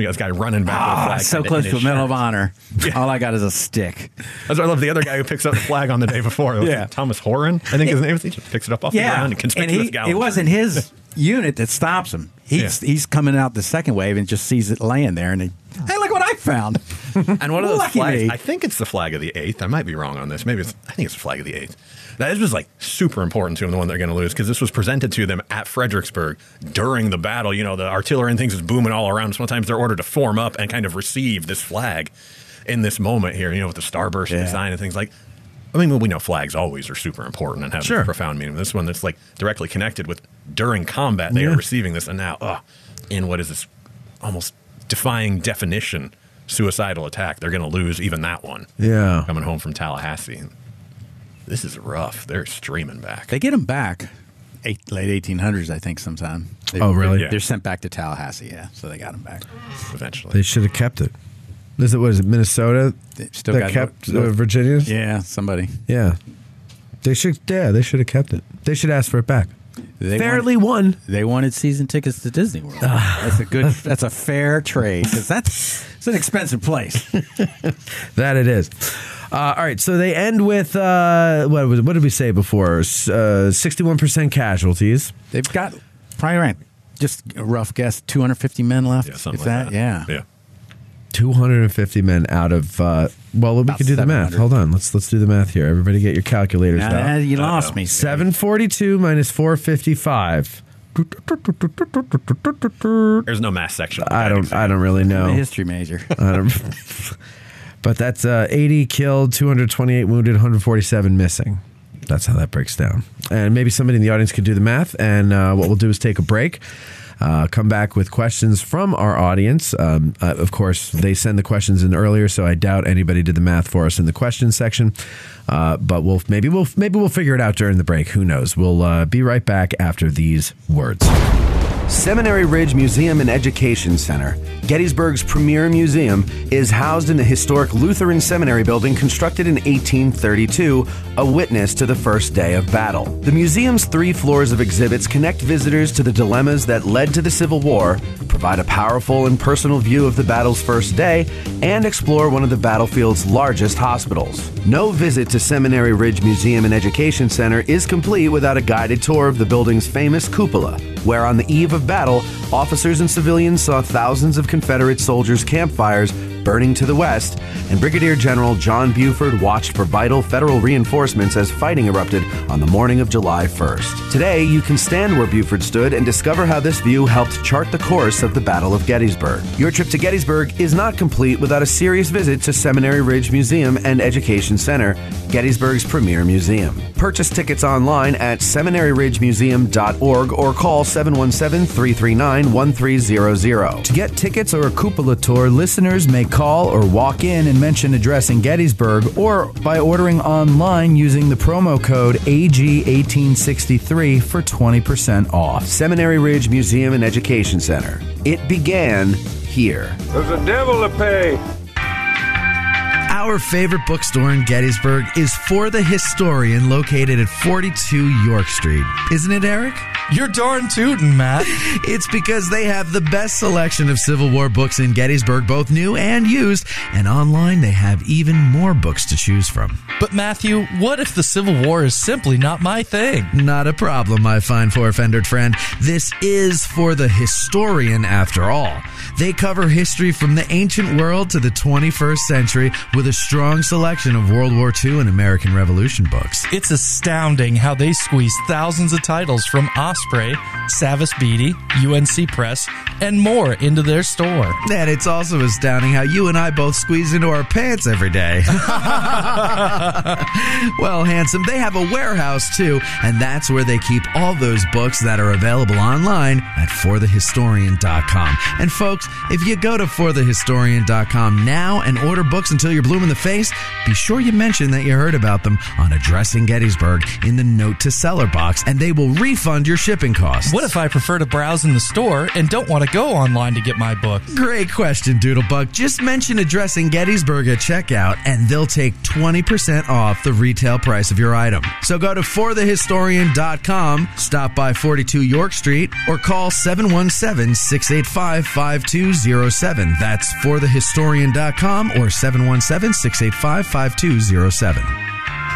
You got this guy running back Ah, flag so close to a Medal of Honor. <laughs> All I got is a stick. That's why I love the other guy who picks up the flag on the day before. Yeah. Thomas Horan, I think his name is. He just picks it up off the ground and and conspicuous he, gallantry. it wasn't his unit that stops him. He's he's coming out the second wave and just sees it laying there, and he, hey, what I found. <laughs> And one of those Lucky flags, me. I think it's the flag of the eighth. I might be wrong on this. Maybe it's, I think it's the flag of the eighth. That this was like super important to them, the one they're going to lose, because this was presented to them at Fredericksburg during the battle. You know, the artillery and things is booming all around. Sometimes they're ordered to form up and kind of receive this flag in this moment here, you know, with the starburst Yeah. design and things like I mean, we know flags always are super important and have Sure. profound meaning. This one that's like directly connected with during combat, they Yeah. are receiving this, and now, uh, in what is this almost defying definition suicidal attack, they're going to lose even that one. Yeah. coming home from Tallahassee, this is rough. They're streaming back. They get him back. Eight, late 1800s, I think, sometime. They, Oh, really? They're, they're sent back to Tallahassee, yeah. So they got him back. eventually. They should have kept it. Is it what is it Minnesota They still that got kept North- uh, Virginia's? Yeah, somebody. Yeah. They should. Yeah, they should have kept it. They should ask for it back. They Fairly wanted, won. they wanted season tickets to Disney World. that's a good. <laughs> That's a fair trade because that's it's an expensive place. <laughs> That it is. Uh, all right, so they end with uh, what was what did we say before? Uh, Sixty-one percent casualties. They've got probably around just a rough guess, 250 men left. yeah, something if like that, that. yeah. yeah. Two hundred and fifty men out of. Uh, well, we can do the math. Hold on. Let's let's do the math here. Everybody, get your calculators Now, out. you lost me. Seven forty-two minus four fifty-five. There's no mass section. I don't. I don't really I'm know. a history major. I don't. <laughs> but that's uh, 80 killed, 228 wounded, 147 missing. That's how that breaks down. And maybe somebody in the audience could do the math. And uh, what we'll do is take a break. Uh, come back with questions from our audience. Um, uh, of course, they send the questions in earlier, so I doubt anybody did the math for us in the question section. Uh, but we'll maybe we'll maybe we'll figure it out during the break. Who knows? We'll uh, be right back after these words. Seminary Ridge Museum and Education Center, Gettysburg's premier museum, is housed in the historic Lutheran Seminary building constructed in 1832, a witness to the first day of battle. The museum's three floors of exhibits connect visitors to the dilemmas that led to the Civil War, provide a powerful and personal view of the battle's first day, and explore one of the battlefield's largest hospitals. No visit to Seminary Ridge Museum and Education Center is complete without a guided tour of the building's famous cupola, where on the eve of battle, officers and civilians saw thousands of Confederate soldiers' campfires burning to the west, and Brigadier General John Buford watched for vital federal reinforcements as fighting erupted on the morning of July 1st. Today, you can stand where Buford stood and discover how this view helped chart the course of the Battle of Gettysburg. Your trip to Gettysburg is not complete without a serious visit to Seminary Ridge Museum and Education Center, Gettysburg's premier museum. Purchase tickets online at seminaryridgemuseum.org or call 717 339 1300. To get tickets or a cupola tour, listeners may call or walk in and mention addressing Gettysburg or by ordering online using the promo code AG1863 for 20% off. Seminary Ridge Museum and Education Center. It began here. There's a devil to pay. Our favorite bookstore in Gettysburg is For the Historian, located at 42 York Street. Isn't it, Eric? You're darn tootin', Matt. <laughs> It's because they have the best selection of Civil War books in Gettysburg, both new and used, and online they have even more books to choose from. But Matthew, what if the Civil War is simply not my thing? Not a problem, my fine four-fendered friend. This is For the Historian, after all. They cover history from the ancient world to the 21st century with a strong selection of World War II and American Revolution books. It's astounding how they squeeze thousands of titles from Osprey, Savas Beatie, UNC Press, and more into their store. And it's also astounding how you and I both squeeze into our pants every day. <laughs> well, handsome, they have a warehouse too, and that's where they keep all those books that are available online at forthehistorian.com. And folks, if you go to forthehistorian.com now and order books until you're blue in the face, be sure you mention that you heard about them on Addressing Gettysburg in the Note to Seller box, and they will refund your shipping costs. What if I prefer to browse in the store and don't want to go online to get my book? Great question, Doodlebug. Just mention Addressing Gettysburg at checkout, and they'll take 20% off the retail price of your item. So go to forthehistorian.com, stop by 42 York Street, or call 717 685 5207. That's forthehistorian.com or 717 685 5207.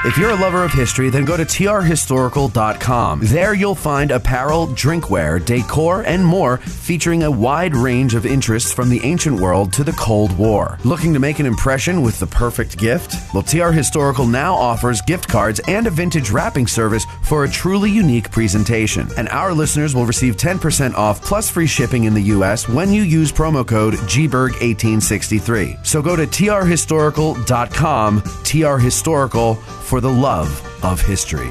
If you're a lover of history, then go to trhistorical.com. There you'll find apparel, drinkware, decor, and more featuring a wide range of interests from the ancient world to the Cold War. Looking to make an impression with the perfect gift? Well, TR Historical now offers gift cards and a vintage wrapping service for a truly unique presentation. And our listeners will receive 10% off plus free shipping in the US when you use promo code GBERG1863. So go to trhistorical.com, TR Historical for the love of history.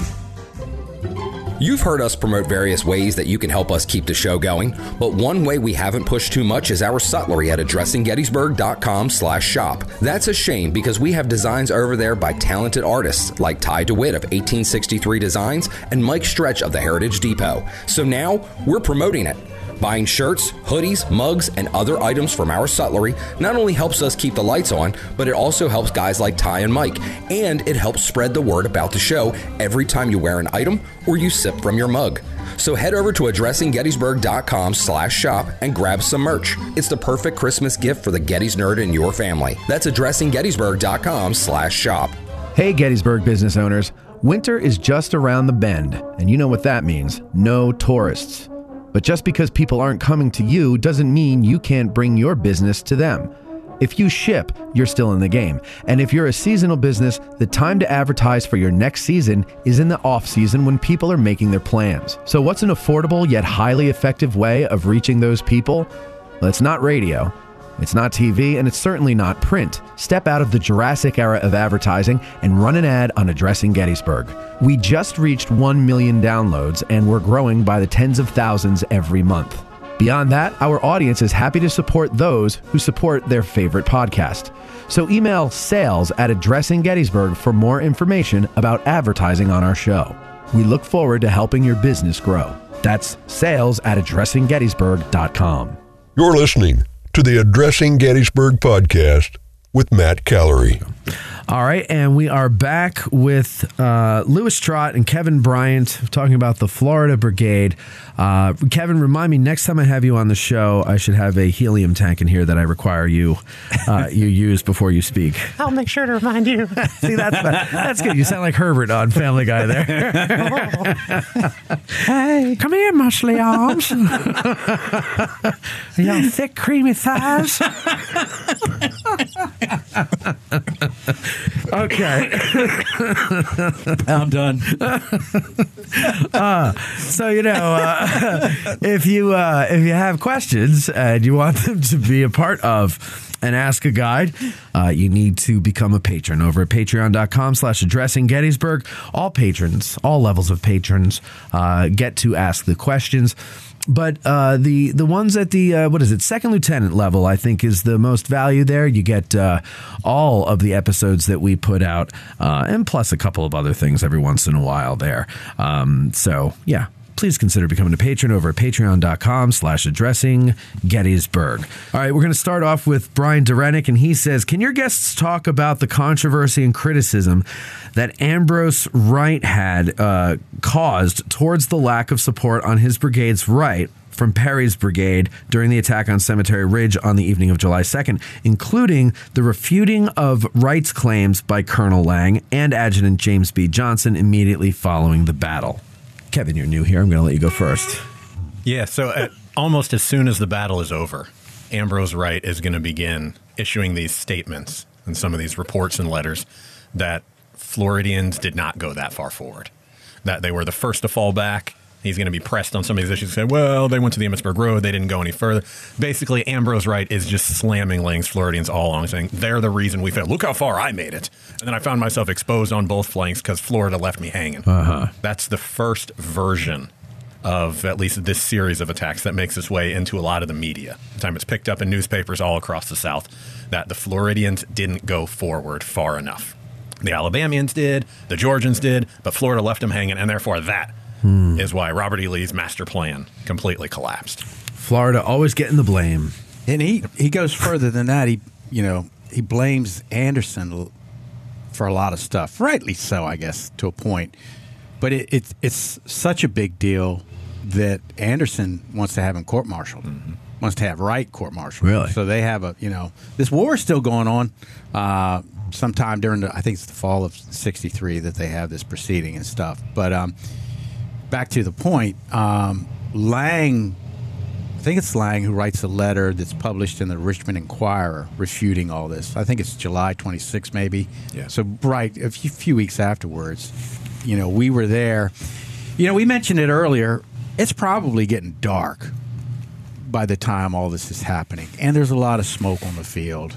You've heard us promote various ways that you can help us keep the show going, but one way we haven't pushed too much is our sutlery at addressinggettysburg.com slash shop. That's a shame because we have designs over there by talented artists like Ty DeWitt of 1863 Designs and Mike Stretch of the Heritage Depot. So now we're promoting it. Buying shirts, hoodies, mugs, and other items from our sutlery not only helps us keep the lights on, but it also helps guys like Ty and Mike, and it helps spread the word about the show every time you wear an item or you sip from your mug. So head over to addressinggettysburg.com slash shop and grab some merch. It's the perfect Christmas gift for the Gettys nerd in your family. That's addressinggettysburg.com slash shop. Hey, Gettysburg business owners. Winter is just around the bend, and you know what that means no tourists. But just because people aren't coming to you doesn't mean you can't bring your business to them. If you ship, you're still in the game. And if you're a seasonal business, the time to advertise for your next season is in the off season when people are making their plans. So, what's an affordable yet highly effective way of reaching those people? Well, it's not radio. It's not TV, and it's certainly not print. Step out of the Jurassic era of advertising and run an ad on Addressing Gettysburg. We just reached 1 million downloads, and we're growing by the tens of thousands every month. Beyond that, our audience is happy to support those who support their favorite podcast. So email sales at Addressing Gettysburg for more information about advertising on our show. We look forward to helping your business grow. That's sales at addressinggettysburg.com. You're listening to the Addressing Gettysburg podcast with Matt Callery. All right, and we are back with uh, Lewis Trott and Kevin Bryant talking about the Florida Brigade. Uh, Kevin, remind me next time I have you on the show, I should have a helium tank in here that I require you uh, <laughs> you use before you speak. I'll make sure to remind you. <laughs> See, that's that's good. You sound like Herbert on Family Guy there. <laughs> hey, come here, muscly arms. Your thick, creamy thighs. Okay. I'm done. uh, so you know, uh, if you uh, if you have questions and you want them to be a part of and ask a guide, uh, you need to become a patron over at patreon.com slash addressing Gettysburg. All patrons, all levels of patrons uh, get to ask the questions. But uh, the the ones at the uh, what is it second lieutenant level I think is the most value there. You get uh, all of the episodes that we put out, uh, and plus a couple of other things every once in a while there. Um, so yeah, please consider becoming a patron over at patreon.com slash addressing Gettysburg. All right, we're going to start off with Brian Durenick, and he says, Can your guests talk about the controversy and criticism that Ambrose Wright had uh, caused towards the lack of support on his brigade's right from Perry's brigade during the attack on Cemetery Ridge on the evening of July 2nd, including the refuting of Wright's claims by Colonel Lang and Adjutant James B. Johnson immediately following the battle. Kevin, you're new here. I'm going to let you go first. Yeah, so at, almost as soon as the battle is over, Ambrose Wright is going to begin issuing these statements and some of these reports and letters that Floridians did not go that far forward, that they were the first to fall back. He's going to be pressed on some of these issues. Say, well, they went to the Emmitsburg Road. They didn't go any further. Basically, Ambrose Wright is just slamming Lang's Floridians all along, saying they're the reason we failed. Look how far I made it. And then I found myself exposed on both flanks because Florida left me hanging. Uh-huh. That's the first version of at least this series of attacks that makes its way into a lot of the media. The time it's picked up in newspapers all across the South that the Floridians didn't go forward far enough. The Alabamians did, the Georgians did, but Florida left them hanging, and therefore that Hmm. is why Robert E. Lee's master plan completely collapsed. Florida always getting the blame. And he he goes further than that. He you know he blames Anderson for a lot of stuff, rightly so, I guess, to a point. But it, it's it's such a big deal that Anderson wants to have him court-martialed, wants to have Wright court-martialed. Really? So they have a you know this war is still going on. Uh, sometime during the I think it's the fall of '63 that they have this proceeding and stuff. But um, back to the point, um, Lang I think it's Lang who writes a letter that's published in the Richmond Enquirer refuting all this. I think it's July 26, maybe. Yeah. So, right, a few, few weeks afterwards, you know, we were there. You know, we mentioned it earlier. It's probably getting dark by the time all this is happening, and there's a lot of smoke on the field.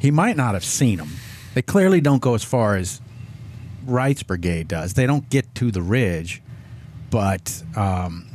He might not have seen them. They clearly don't go as far as Wright's brigade does. They don't get to the ridge, but um,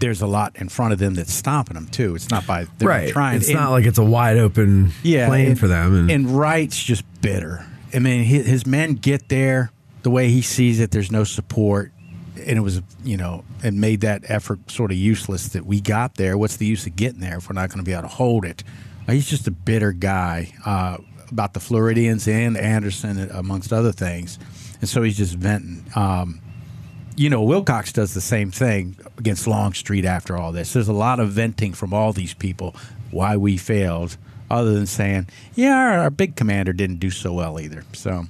there's a lot in front of them that's stopping them too. It's not by they're right. trying. It's and- not like it's a wide open plane and- for them. And, And Wright's just bitter. I mean, his, his men get there the way he sees it. There's no support, and it was you know, and made that effort sort of useless that we got there. What's the use of getting there if we're not going to be able to hold it? Uh, he's just a bitter guy uh, about the Floridians and Anderson, amongst other things, and so he's just venting. Um, you know, Wilcox does the same thing against Longstreet after all this. There's a lot of venting from all these people why we failed, other than saying, yeah, our, our big commander didn't do so well either. So,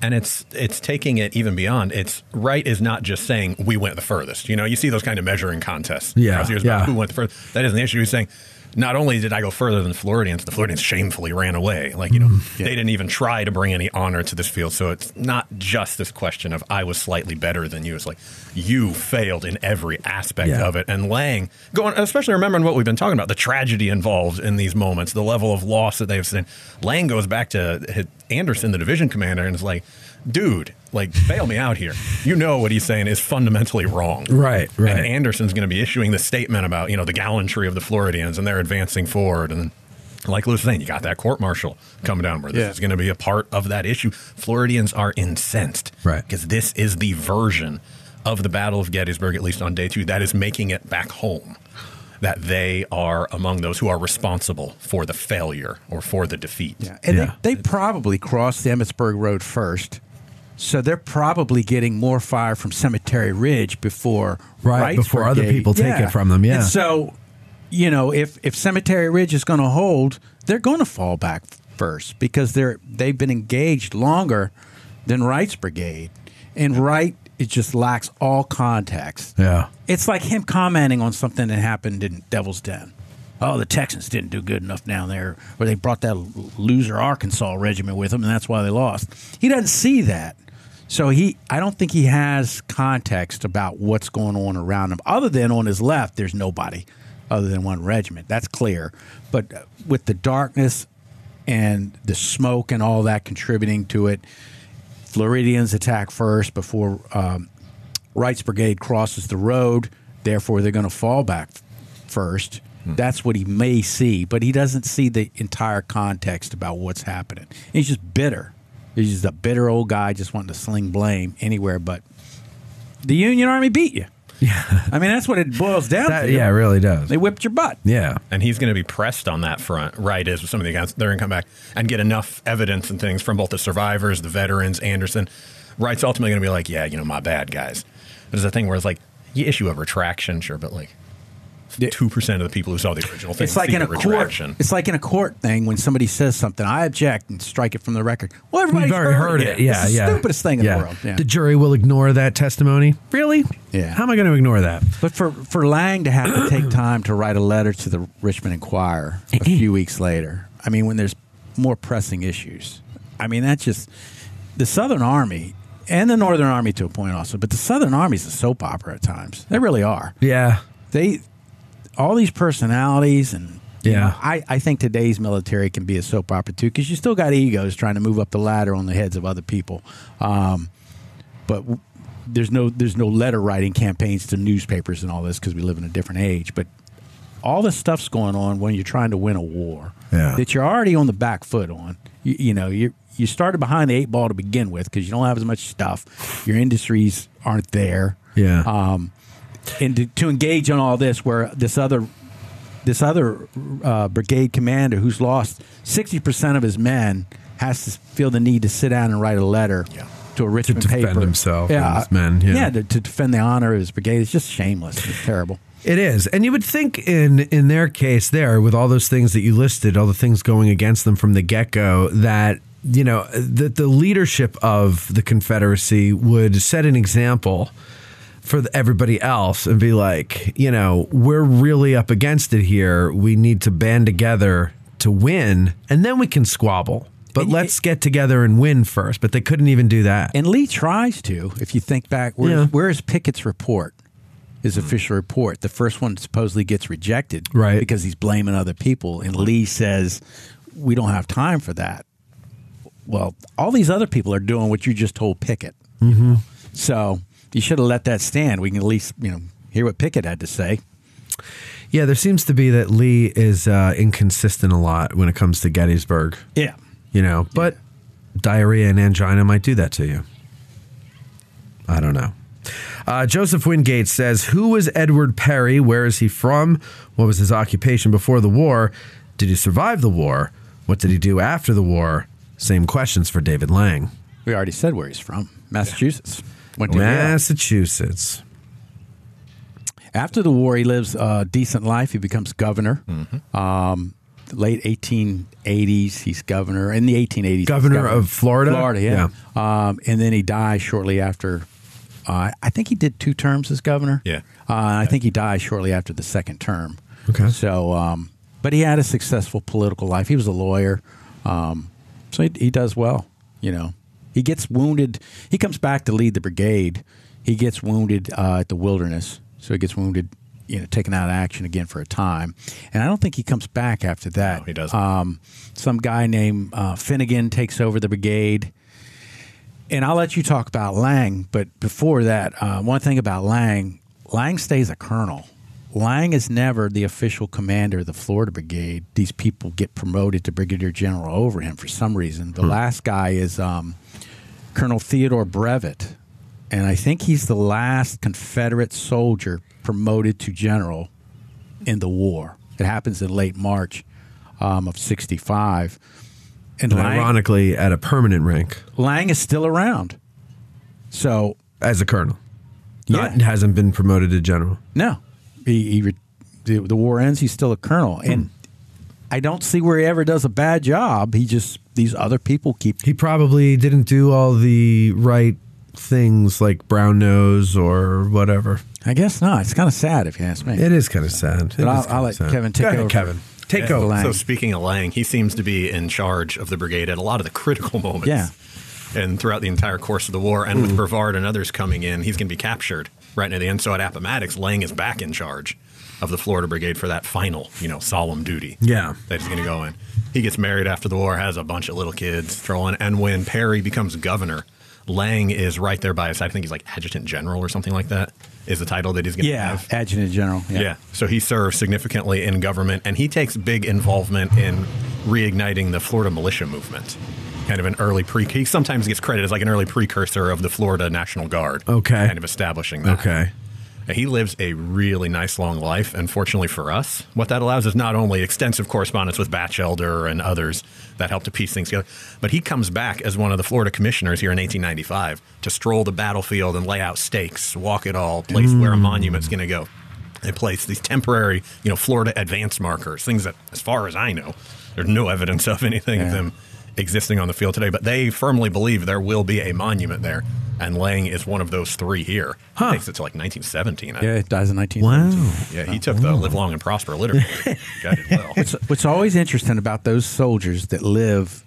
And it's it's taking it even beyond. It's Wright is not just saying we went the furthest. You know, you see those kind of measuring contests. Yeah, yeah. Who went the furthest? That isn't the issue. He's saying not only did I go further than the Floridians, the Floridians shamefully ran away. Like you know, Mm-hmm. they didn't even try to bring any honor to this field. So it's not just this question of I was slightly better than you. It's like you failed in every aspect Yeah. of it. And Lang going, especially remembering what we've been talking about, the tragedy involved in these moments, the level of loss that they've seen. Lang goes back to hit Anderson, the division commander, and is like, dude, like bail me out here. You know what he's saying is fundamentally wrong. Right, right. And Anderson's going to be issuing the statement about, you know, the gallantry of the Floridians and they're advancing forward. And like Lou was saying, you got that court martial coming down where this Yeah. is going to be a part of that issue. Floridians are incensed. Right. Because this is the version of the Battle of Gettysburg, at least on day two, that is making it back home. That they are among those who are responsible for the failure or for the defeat. Yeah. And Yeah. They, they probably crossed the Emmitsburg Road first. So they're probably getting more fire from Cemetery Ridge before Right, Wright's before other brigade- people take it from them, yeah. And so, you know, if if Cemetery Ridge is going to hold, they're going to fall back first because they're they've been engaged longer than Wright's brigade, and Wright it just lacks all context. Yeah. It's like him commenting on something that happened in Devil's Den. Oh, the Texans didn't do good enough down there, or they brought that loser Arkansas regiment with them, and that's why they lost. He doesn't see that, so he. I don't think he has context about what's going on around him. Other than on his left, there's nobody other than one regiment. That's clear. But uh, with the darkness and the smoke and all that contributing to it, Floridians attack first before um, Wright's brigade crosses the road. Therefore, they're going to fall back first. That's what he may see, but he doesn't see the entire context about what's happening. He's just bitter. He's just a bitter old guy just wanting to sling blame anywhere but the Union Army beat you. Yeah. I mean, that's what it boils down That, to. yeah, it really does. They whipped your butt. Yeah. and he's going to be pressed on that front, right? As some of the guys, they're going to come back and get enough evidence and things from both the survivors, the veterans, Anderson. Wright's ultimately going to be like, yeah, you know, my bad, guys. There's a thing where it's like, you issue a retraction, sure, but like two percent of the people who saw the original thing It's like in a the court. It's like in a court thing when somebody says something, I object and strike it from the record. Well, everybody's We've already heard it. Yeah, It's the yeah. stupidest thing in the world. Yeah. The jury will ignore that testimony. Really? Yeah. How am I going to ignore that? But for, for Lang to have to take <clears throat> time to write a letter to the Richmond Enquirer a <clears throat> few weeks later, I mean, when there's more pressing issues, I mean, that's just the Southern Army and the Northern Army to a point also, but the Southern Army's a soap opera at times. They really are. Yeah. They, all these personalities and. Yeah. know, I, I think today's military can be a soap opera too because you still got egos trying to move up the ladder on the heads of other people. Um, but w- there's no there's no letter writing campaigns to newspapers and all this because we live in a different age. But all this stuff's going on when you're trying to win a war Yeah. that you're already on the back foot on. You, you know, you you started behind the eight ball to begin with because you don't have as much stuff. Your industries aren't there. Yeah. Um, and to, to engage on all this, where this other this other uh, brigade commander who's lost sixty percent of his men has to feel the need to sit down and write a letter to a Richmond defend paper. himself and his men, yeah. to, to defend the honor of his brigade. It's just shameless. It's terrible. It is, and you would think in in their case there, with all those things that you listed, all the things going against them from the get go, that you know that the leadership of the Confederacy would set an example for the, everybody else and be like, you know, we're really up against it here. We need to band together to win, and then we can squabble. But And- let's get together and win first. But they couldn't even do that. And Lee tries to. If you think back, where's, Yeah. where's Pickett's report? His official report. The first one supposedly gets rejected, Right. Because he's blaming other people, and Lee says, "We don't have time for that." Well, all these other people are doing what you just told Pickett. Mm-hmm. So you should have let that stand. We can at least, you know, hear what Pickett had to say. yeah, there seems to be that Lee is uh, inconsistent a lot when it comes to Gettysburg. Yeah. you know, but diarrhea and angina might do that to you. I don't know. Uh, Joseph Wingate says, Who was Edward Perry? Where is he from? What was his occupation before the war? Did he survive the war? What did he do after the war? Same questions for David Lang. We already said where he's from, Massachusetts. Went to. Massachusetts. After the war, he lives a decent life. He becomes governor. Mm-hmm. Um, late 1880s, he's governor. In the 1880s, he's Governor of Florida? Florida, yeah. Um, and then he dies shortly after. Uh, I think he did two terms as governor. Yeah. Uh, I think he died shortly after the second term. Okay. So, um, but he had a successful political life. He was a lawyer. Um, so he, he does well, you know. He gets wounded. He comes back to lead the brigade. He gets wounded uh, at the wilderness. So he gets wounded, you know, taken out of action again for a time. And I don't think he comes back after that. No, he doesn't. Um, some guy named uh, Finegan takes over the brigade. And I'll let you talk about Lang, but before that, uh, one thing about Lang, Lang stays a colonel. Lang is never the official commander of the Florida Brigade. These people get promoted to brigadier general over him for some reason. The last guy is um, Colonel Theodore Brevard, and I think he's the last Confederate soldier promoted to general in the war. It happens in late March um, of '65, and And Lang, ironically, at a permanent rank Lang is still around. So as a colonel. Not Yeah. hasn't been promoted to general. no, he, he the, the war ends. He's still a colonel, and I don't see where he ever does a bad job. He just these other people keep He probably didn't do all the right things like brown nose or whatever. I guess not. It's kind of sad if you ask me. It is kind of sad. But I'll- I'll let sad. Kevin take Go ahead, over. Kevin, take Yeah. over. Lang. So speaking of Lang, he seems to be in charge of the brigade at a lot of the critical moments. Yeah. And throughout the entire course of the war, and with mm. Brevard and others coming in, he's going to be captured right near the end. So at Appomattox, Lang is back in charge of the Florida Brigade for that final, you know, solemn duty. Yeah. That he's going to go in. He gets married after the war, has a bunch of little kids, throw in, and when Perry becomes governor, Lang is right there by his side. I think he's like adjutant general or something like that. Is the title that he's going to yeah, have? adjutant general. Yeah. Yeah. So he serves significantly in government, and he takes big involvement in reigniting the Florida militia movement. Kind of an early pre. He sometimes gets credited as like an early precursor of the Florida National Guard. Okay. Kind of establishing that. Okay. He lives a really nice long life, and fortunately for us, what that allows is not only extensive correspondence with Bachelder and others that help to piece things together, but he comes back as one of the Florida commissioners here in 1895 to stroll the battlefield and lay out stakes, walk it all, place where a mm. monument's going to go. They place these temporary, you know, Florida advance markers, things that, as far as I know, there's no evidence of anything of them existing on the field today. But they firmly believe there will be a monument there, and Lang is one of those three here. It takes it to like 1917. I Yeah, it dies in 1917. Wow. yeah, he took the oh. live long and prosper literally. <laughs> Got it well. What's, what's always interesting about those soldiers that live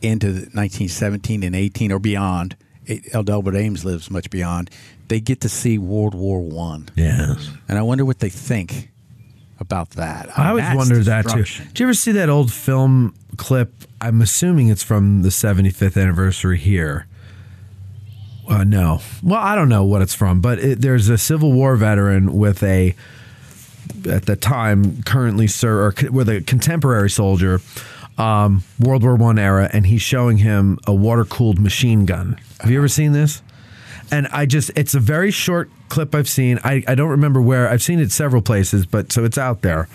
into the 1917 and 18 or beyond, it, Adelbert Ames lives much beyond. They get to see World War One, Yes. and I wonder what they think about that. I always that's wondered that too. Did you ever see that old film clip? I'm assuming it's from the 75th anniversary here. Uh, no. Well, I don't know what it's from, but it, there's a Civil War veteran with a, at the time, currently sir, or with a contemporary soldier, um, World War One era, and he's showing him a water cooled machine gun. Have you ever seen this? and I just it's a very short clip I've seen. I, I don't remember where I've seen it several places, but so it's out there.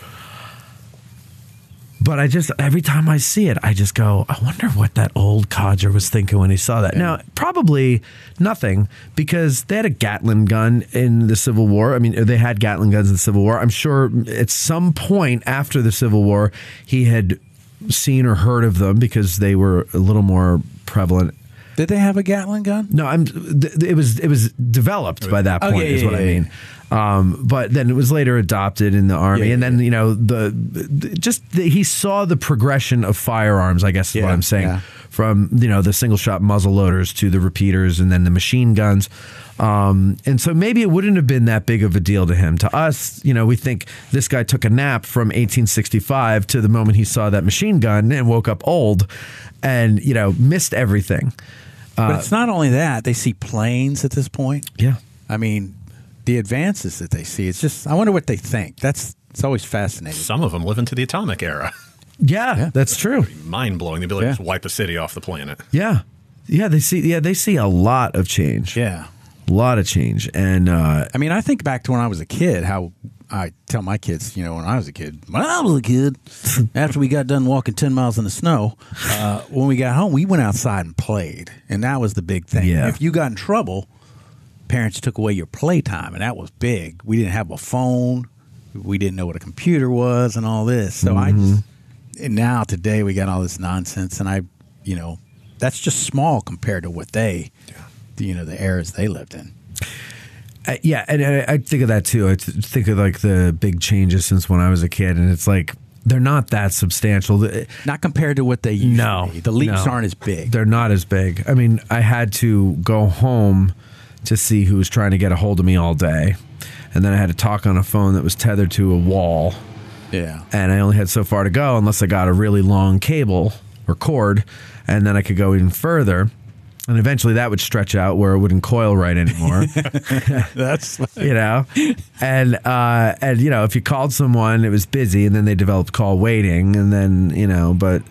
But I just every time I see it, I just go, I wonder what that old codger was thinking when he saw that. Now, probably nothing because they had a Gatling gun in the Civil War. I mean, they had Gatling guns in the Civil War. I'm sure at some point after the Civil War, he had seen or heard of them because they were a little more prevalent Did they have a Gatling gun? no, I'm. th- It was it was developed by that point, yeah, is yeah, what I yeah, mean. Um, but then it was later adopted in the army, Yeah, and yeah, then you know the, the just the, he saw the progression of firearms. I guess is what Yeah, I'm saying. yeah. From you know the single shot muzzle loaders to the repeaters, and then the machine guns. Um, and so maybe it wouldn't have been that big of a deal to him. To us, you know, we think this guy took a nap from 1865 to the moment he saw that machine gun and woke up old, and you know missed everything. But it's not only that; they see planes at this point. Yeah. I mean, the advances that they see. It's just I wonder what they think. That's it's always fascinating. Some of them live into the atomic era. <laughs> Yeah, that's true. Mind blowing. The ability Yeah. to just wipe a city off the planet. Yeah, yeah. They see. Yeah, they see a lot of change. Yeah. a lot of change. And uh, I mean, I think back to when I was a kid, how I tell my kids, you know, when I was a kid, when I was a kid, <laughs> after we got done walking 10 miles in the snow, uh, when we got home, we went outside and played. And that was the big thing. Yeah. If you got in trouble, parents took away your playtime, and that was big. We didn't have a phone, we didn't know what a computer was, and all this. So I just, and now today we got all this nonsense, and I, you know, that's just small compared to what they, you know, the eras they lived in. Uh, yeah, and I, I think of that too. I think of like the big changes since when I was a kid, and it's like they're not that substantial. Not compared to what they used No, to be. The leaps no. aren't as big. They're not as big. I mean, I had to go home to see who was trying to get a hold of me all day, and then I had to talk on a phone that was tethered to a wall. Yeah. and I only had so far to go unless I got a really long cable or cord, and then I could go even further. And eventually that would stretch out where it wouldn't coil right anymore, <laughs> That's <laughs> you know. And uh, and you know, if you called someone, it was busy, and then they developed call waiting, and then you know, but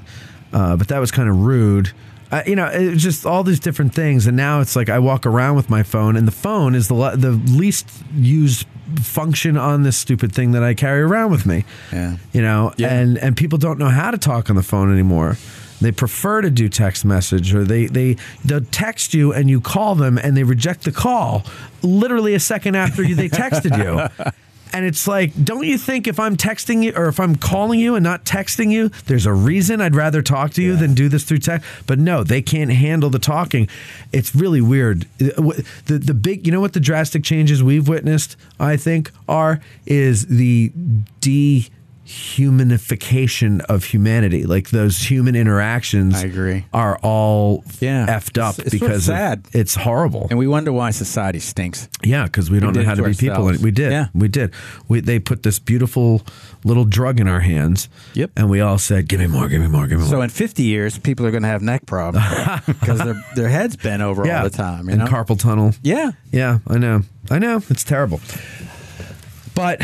uh, but that was kind of rude. Uh, you know, it's just all these different things, and now it's like I walk around with my phone, and the phone is the le- the least used function on this stupid thing that I carry around with me. Yeah. You know, and and people don't know how to talk on the phone anymore. They prefer to do text message, or they they they'll text you and you call them, and they reject the call literally a second after you, they texted you. <laughs> And it's like, don't you think if I'm texting you or if I'm calling you and not texting you, there's a reason I'd rather talk to you than do this through text? But no, they can't handle the talking. It's really weird. The the big, you know what the drastic changes we've witnessed, I think, are is the dehumanification of humanity. Like those human interactions, I agree. are all Yeah. effed up It's- it's sort of because of- it's horrible. And we wonder why society stinks. Yeah, because we don't know how to to be people. ourselves. We did. Yeah. We did. We, they put this beautiful little drug in our hands. Yep. And we all said, "Give me more. Give me more. Give me So more." So in 50 years, people are going to have neck problems <laughs> because their their heads bent over yeah. all the time. You and know? carpal tunnel. yeah. Yeah, I know. I know. It's terrible. But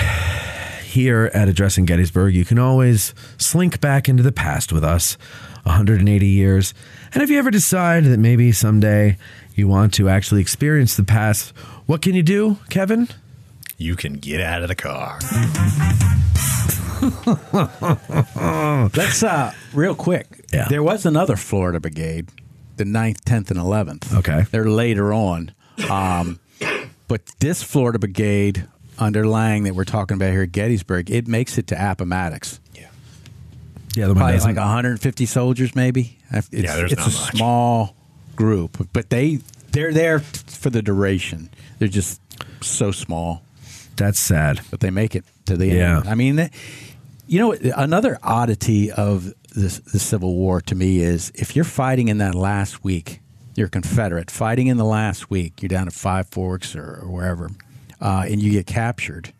here at Addressing Gettysburg, you can always slink back into the past with us 180 years. And if you ever decide that maybe someday you want to actually experience the past, what can you do, Kevin? You can get out of the car. <laughs> Let's uh real quick. Yeah. There was another Florida brigade, the 9th, 10th, and 11th. Okay. They're later on. <laughs> Um, but this Florida brigade under Lang that we're talking about here at Gettysburg, it makes it to Appomattox. Yeah, the one Probably doesn't. like 150 soldiers, maybe. It's, Yeah, there's it's not a much. small group, but they they're there for the duration. They're just so small, That's sad. but they make it to the Yeah. end. I mean, that- you know, another oddity of this the Civil War to me is if you're fighting in that last week, you're a Confederate fighting in the last week. You're down at Five Forks or, or wherever, uh, and you get captured.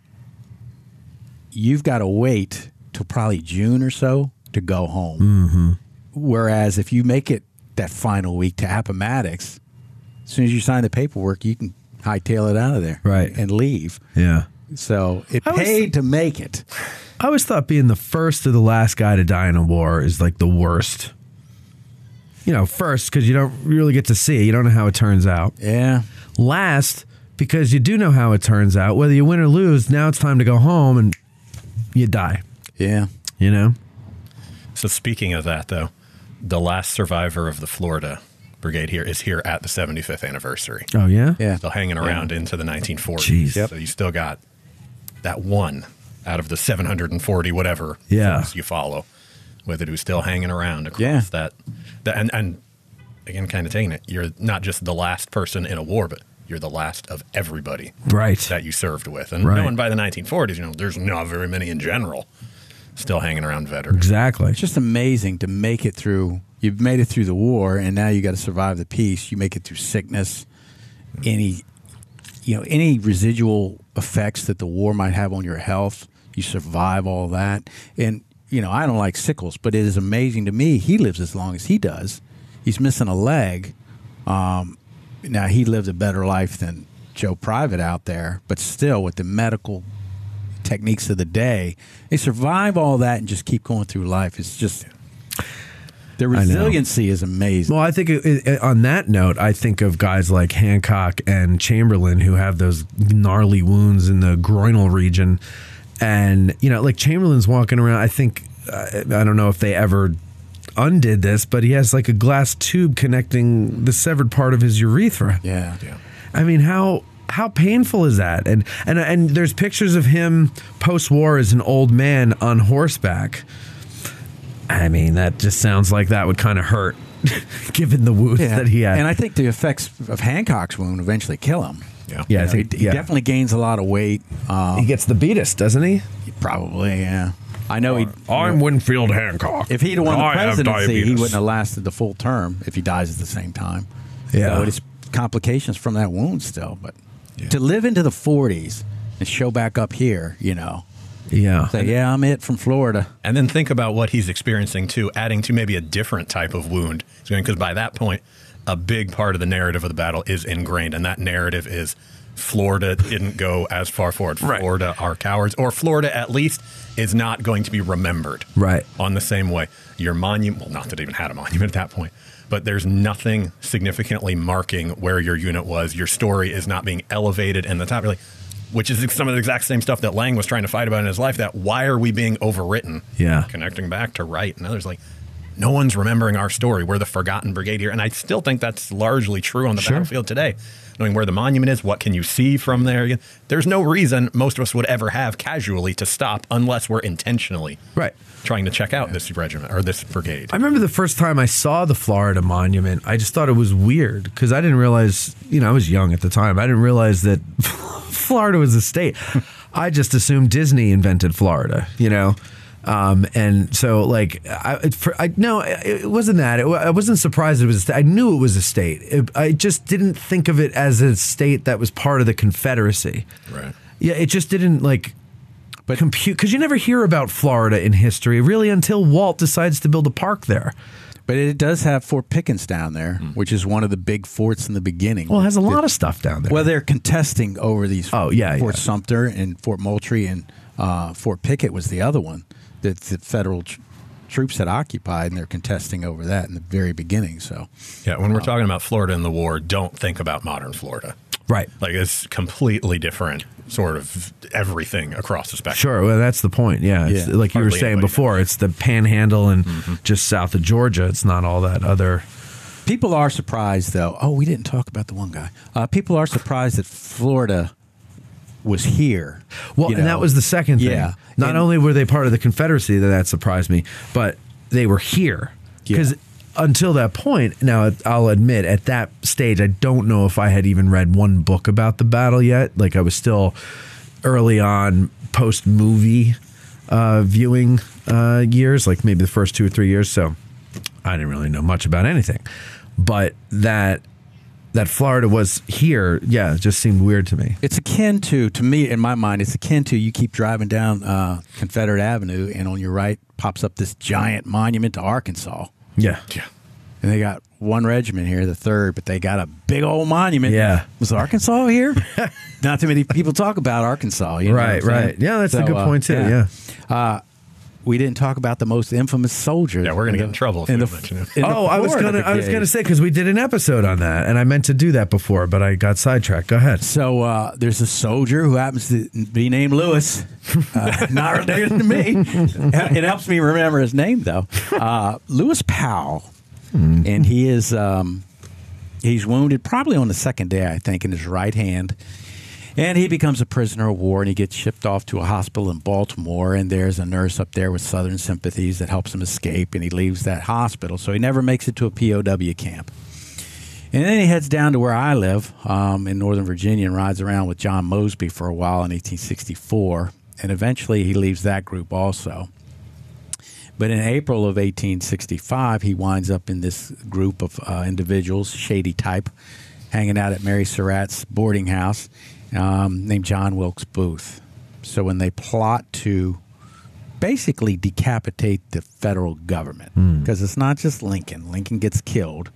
You've got to wait till probably June or so to go home. Mm-hmm. Whereas if you make it that final week to Appomattox, as soon as you sign the paperwork, you can hightail it out of there, Right. and leave. Yeah. So it I was- paid to make it. I always thought being the first or the last guy to die in a war is like the worst. You know, first because you don't really get to see it. You don't know how it turns out. Yeah. Last because you do know how it turns out. Whether you win or lose, now it's time to go home and you die. Yeah. You know? So speaking of that, though, the last survivor of the Florida Brigade here is here at the 75th anniversary. Oh, yeah? Yeah. Still hanging around into the 1940s. Jeez. Yep. So you still got that one out of the 740 whatever Yeah. you follow, with it who's still hanging around across Yeah. that, that and and again, kind of taking it. You're not just the last person in a war, but you're the last of everybody Right. that you served with. And Right. knowing by the 1940s, you know, there's not very many in general still hanging around veterans. Exactly. It's just amazing to make it through. You've made it through the war, and now you got to survive the peace. You make it through sickness, any, you know, any residual effects that the war might have on your health. You survive all that, and you know, I don't like Sickles, but it is amazing to me. He lives as long as he does. He's missing a leg. Um, now he lived a better life than Joe Private out there, but still, with the medical techniques of the day. They survive all that and just keep going through life. It's just the resiliency is amazing. Well, I think it, it, on that note, I think of guys like Hancock and Chamberlain who have those gnarly wounds in the groinal region, and you know, like Chamberlain's walking around. I think I don't know if they ever undid this, but he has like a glass tube connecting the severed part of his urethra. yeah. I mean, how how painful is that? And and and there's pictures of him post war as an old man on horseback. I mean, that just sounds like that would kind of hurt, <laughs> given the wounds that he had. And I think the effects of Hancock's wound eventually kill him. Yeah. yeah, You know, think he, he yeah. definitely gains a lot of weight. Um, he gets the beatus, doesn't he? probably, yeah. I know he. I'm Winfield Hancock. If he'd won the I have presidency, he diabetes. wouldn't have lasted the full term if he dies at the same time. Yeah. So it's complications from that wound still. But to live into the 40s and show back up here, you know, Yeah, say, yeah, I'm it from Florida. And then think about what he's experiencing too, adding to maybe a different type of wound. Because by that point, a big part of the narrative of the battle is ingrained, and that narrative is Florida didn't go as far forward. Right. Florida are cowards, or Florida at least is not going to be remembered. Right. On the same way, your monument. Well, not that it even had a monument at that point, but there's nothing significantly marking where your unit was. Your story is not being elevated in the top. Really, which is some of the exact same stuff that Lang was trying to fight about in his life. That why are we being overwritten? Yeah. Connecting back to Wright and others like. No one's remembering our story. We're the forgotten brigade here. And I still think that's largely true on the Sure. battlefield today. Knowing where the monument is, what can you see from there? There's no reason most of us would ever have casually to stop unless we're intentionally Right. trying to check out this regiment or this brigade. I remember the first time I saw the Florida Monument, I just thought it was weird because I didn't realize, you know, I was young at the time. I didn't realize that <laughs> Florida was a state. I just assumed Disney invented Florida, you know? Um, and so, like, I, for, I no, it wasn't that. It, I wasn't surprised it was. A state. I knew it was a state. It, I just didn't think of it as a state that was part of the Confederacy. Right. Yeah, it just didn't like But- compute because you never hear about Florida in history really until Walt decides to build a park there. But it does have Fort Pickens down there, which is one of the big forts in the beginning. Well, it has a lot of stuff down there. Well, they're contesting over these. Oh, yeah, Fort yeah. Sumter and Fort Moultrie and uh, Fort Pickett was the other one that the federal tr- troops had occupied, and they're contesting over that in the very beginning. So, Yeah, when we're talking about Florida in the war, don't think about modern Florida. right. Like it's completely different, sort of everything across the spectrum. Sure. Well, that's the point. Yeah. It's, Yeah. like you were saying anybody before, it's the panhandle and just south of Georgia. It's not all that other. people are surprised, though. Oh, we didn't talk about the one guy. Uh, people are surprised that Florida was here. Well, you and that was the second thing. Yeah. Not And- only were they part of the Confederacy, that that surprised me, but they were here because. Yeah. Until that point, now I'll admit, at that stage, I don't know if I had even read one book about the battle yet. Like I was still early on post movie uh, viewing uh, years, like maybe the first two or three years. So I didn't really know much about anything. But that that Florida was here, yeah, it just seemed weird to me. It's akin to, to me, in my mind, it's akin to you keep driving down uh, Confederate Avenue, and on your right pops up this giant monument to Arkansas. Yeah. Yeah. And they got one regiment here, the third, but they got a big old monument. Yeah. Was Arkansas here? <laughs> Not too many people talk about Arkansas. You know Right, what I'm saying? right. Yeah, that's a So, good uh, point too. Yeah. Uh, we didn't talk about the most infamous soldier. Yeah, we're gonna get the- in trouble if in the- mention it. in Oh, I was gonna, I was gonna say because we did an episode on that, and I meant to do that before, but I got sidetracked. Go ahead. So uh, there's a soldier who happens to be named Lewis. <laughs> Uh, not related to me. It helps me remember his name though. Uh, Lewis Powell, and he is um, he's wounded probably on the second day, I think, in his right hand. And he becomes a prisoner of war and he gets shipped off to a hospital in Baltimore. And there's a nurse up there with Southern sympathies that helps him escape. And he leaves that hospital. So he never makes it to a POW camp. And then he heads down to where I live um, in Northern Virginia and rides around with John Mosby for a while in 1864. And eventually he leaves that group also. But in April of 1865, he winds up in this group of uh, individuals, shady type, hanging out at Mary Surratt's boarding house, um, named John Wilkes Booth. So when they plot to basically decapitate the federal government, because it's not just Lincoln, Lincoln gets killed,